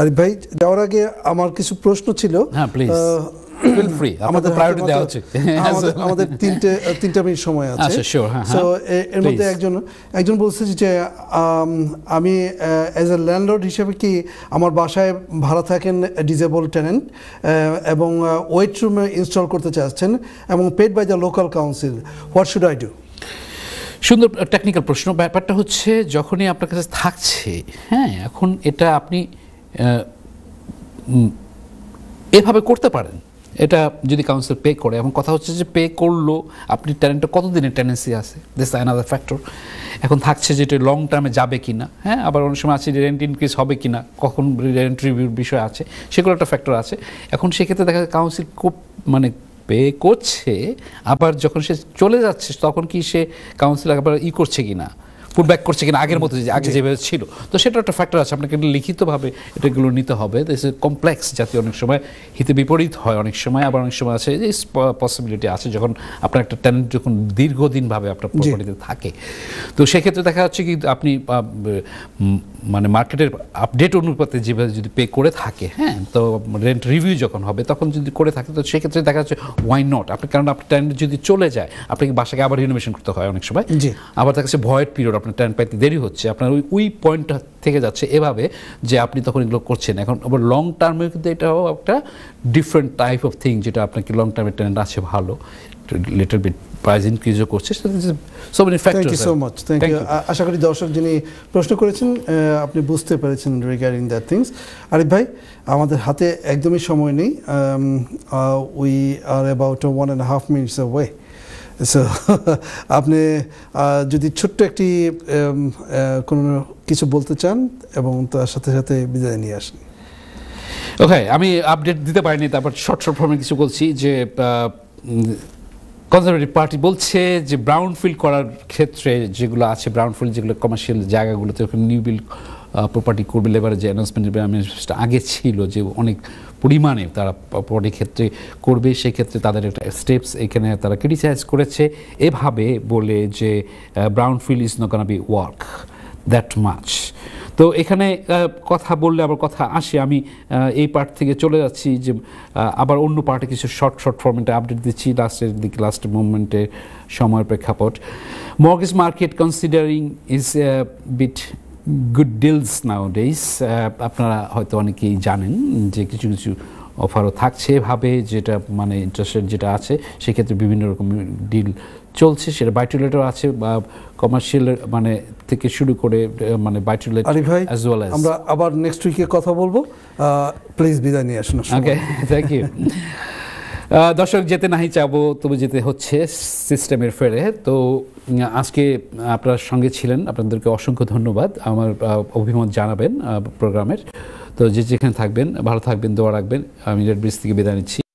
আরিফ ভাই যাওয়ার আগে আমার কিছু প্রশ্ন ছিল। হ্যাঁ, please. ফিল ফ্রি আমাদের প্রায়োরিটি দেওয়া উচিত। আমাদের তিনটে তিনটা মিনিট সময় আছে। আচ্ছা, sure, হ্যাঁ, So, হ্যাঁ। এর মধ্যে একজন একজন বলছে যে আমি অ্যাজ এ ল্যান্ডলর্ড হিসেবে কি আমার বাসায় ভাড়া থাকেন ডিজেবল টেনেন্ট এবং ওয়েট রুম ইনস্টল করতে চাচ্ছেন এবং paid by the local council what should I do সুন্দর টেকনিক্যাল প্রশ্ন। ব্যাপারটা হচ্ছে যখনই আপনার কাছে থাকছে হ্যাঁ এখন এটা আপনি এভাবে করতে পারেন। এটা যদি কাউন্সিল পে করে এবং কথা হচ্ছে যে পে করল, আপনি ট্যালেন্টটা কতদিনের টেন্ডেন্সি আছে? দিস আনাদার ফ্যাক্টর এখন থাকছে যে এটা লং টার্মে যাবে কি না হ্যাঁ? আবার অনেক সময় আছে রেন্ট ইনক্রিজ হবে কি না কখন রেন্ট রিভিউর বিষয় আছে, সেগুলো একটা ফ্যাক্টর আছে। এখন সেক্ষেত্রে দেখা যায় কাউন্সিল খুব মানে পে করছে, আবার যখন সে চলে যাচ্ছে, তখন কি সে কাউন্সিল আবার ই করছে কি না পুট ব্যাক করছে কিনা আগের মতো যে আগে যেভাবে ছিল। তো সেটা একটা ফ্যাক্টর আছে। আপনাকে লিখিতভাবে এটাগুলো নিতে হবে। কমপ্লেক্স জাতীয় অনেক সময় হিতে বিপরীত হয়। অনেক সময় আবার অনেক সময় আছে যে পসিবিলিটি আছে যখন আপনার একটা ট্যালেন্ট যখন দীর্ঘদিনভাবে আপনার প্রপার্টিতে থাকে। তো সেক্ষেত্রে দেখা যাচ্ছে কি আপনি মানে মার্কেটের আপডেট অনুপাতে যেভাবে যদি পে করে থাকে হ্যাঁ তো রেন্ট রিভিউ যখন হবে তখন যদি করে থাকে তো সেক্ষেত্রে দেখা যাচ্ছে ওয়াই নট আপনি কারণ আপনার ট্যালেন্ট যদি চলে যায় আপনাকে বাসাকে আবার রিনোভেশন করতে হয় অনেক সময়। আবার দেখা যাচ্ছে ভয়েড পিরিয়ড আপনার ট্যান পাইতে দেরি হচ্ছে আপনার ওই ওই পয়েন্টটা থেকে যাচ্ছে এভাবে যে আপনি তখন এগুলো করছেন। এখন আবার লং টার্মে কিন্তু এটাও একটা ডিফারেন্ট টাইপ অফ থিং যেটা আপনাকে লং টার্মের ট্যালেন্ট আছে ভালো। লিটল বিট প্রাইস ইনক্রিজও করছে so many thank you so much thank you আশা করি দর্শক যিনি প্রশ্ন করেছেন আপনি বুঝতে পেরেছেন রিগার্ডিং দ্যাট থিংস আরিফ ভাই আমাদের হাতে একদমই সময় নেই we are about one and half minutes way so আপনি যদি ছোট্ট একটি কোনো কিছু বলতে চান এবং তার সাথে সাথে বিদায় নিয়ে আসেন। ওকে আমি আপডেট দিতে পারিনি, তারপর শর্ট শর্ট ফর্মে কিছু বলছি যে কনজারভেটিভ পার্টি বলছে যে ব্রাউন ফিল্ড করার ক্ষেত্রে যেগুলো আছে ব্রাউন ফিল্ড যেগুলো কমার্শিয়াল জায়গাগুলোতে ওখানে নিউ বিল প্রপার্টি করবে লেবারের যে অ্যানাউন্সমেন্ট আগে ছিল যে অনেক পরিমাণে তারা প্রপার্টি ক্ষেত্রে করবে, সেক্ষেত্রে তাদের একটা স্টেপস এখানে তারা ক্রিটিসাইজ করেছে। এভাবে বলে যে brown field is not be work that much তো এখানে কথা বললে আবার কথা আসে। আমি এই পার্ট থেকে চলে যাচ্ছি যে আবার অন্য পার্টে কিছু শর্ট শর্ট ফর্মেটে আপডেট দিচ্ছি। লাস্টের দিকে লাস্ট মুভমেন্টে সময়ের প্রেক্ষাপট। Mortgage market considering is bit good deals now days আপনারা হয়তো অনেকেই জানেন যে কিছু কিছু অফারও থাকছে এভাবে যেটা মানে ইন্টারেস্ট যেটা আছে সেক্ষেত্রে বিভিন্ন রকম ডিল চলছে সেটা বাইটুলেটও আছে বা কমার্শিয়াল মানে থেকে শুরু করে মানে বাইটুলেট আরিফ ভাই অ্যাজ ওয়েল অ্যাজ আমরা আবার নেক্সট উইকে কথা বলব। প্লিজ বিদায় নিয়ে আসুন ওকে থ্যাংক ইউ দর্শক, যেতে নাহি চাবো, তবে যেতে হচ্ছে সিস্টেমের ফেরে। তো আজকে আপনার সঙ্গে ছিলেন, আপনাদেরকে অসংখ্য ধন্যবাদ। আমার অভিমত জানাবেন প্রোগ্রামের। তো যে যেখানে থাকবেন, ভালো থাকবেন, দোয়া রাখবেন। আমি রেড ব্রিজ থেকে বিদায় নিচ্ছি।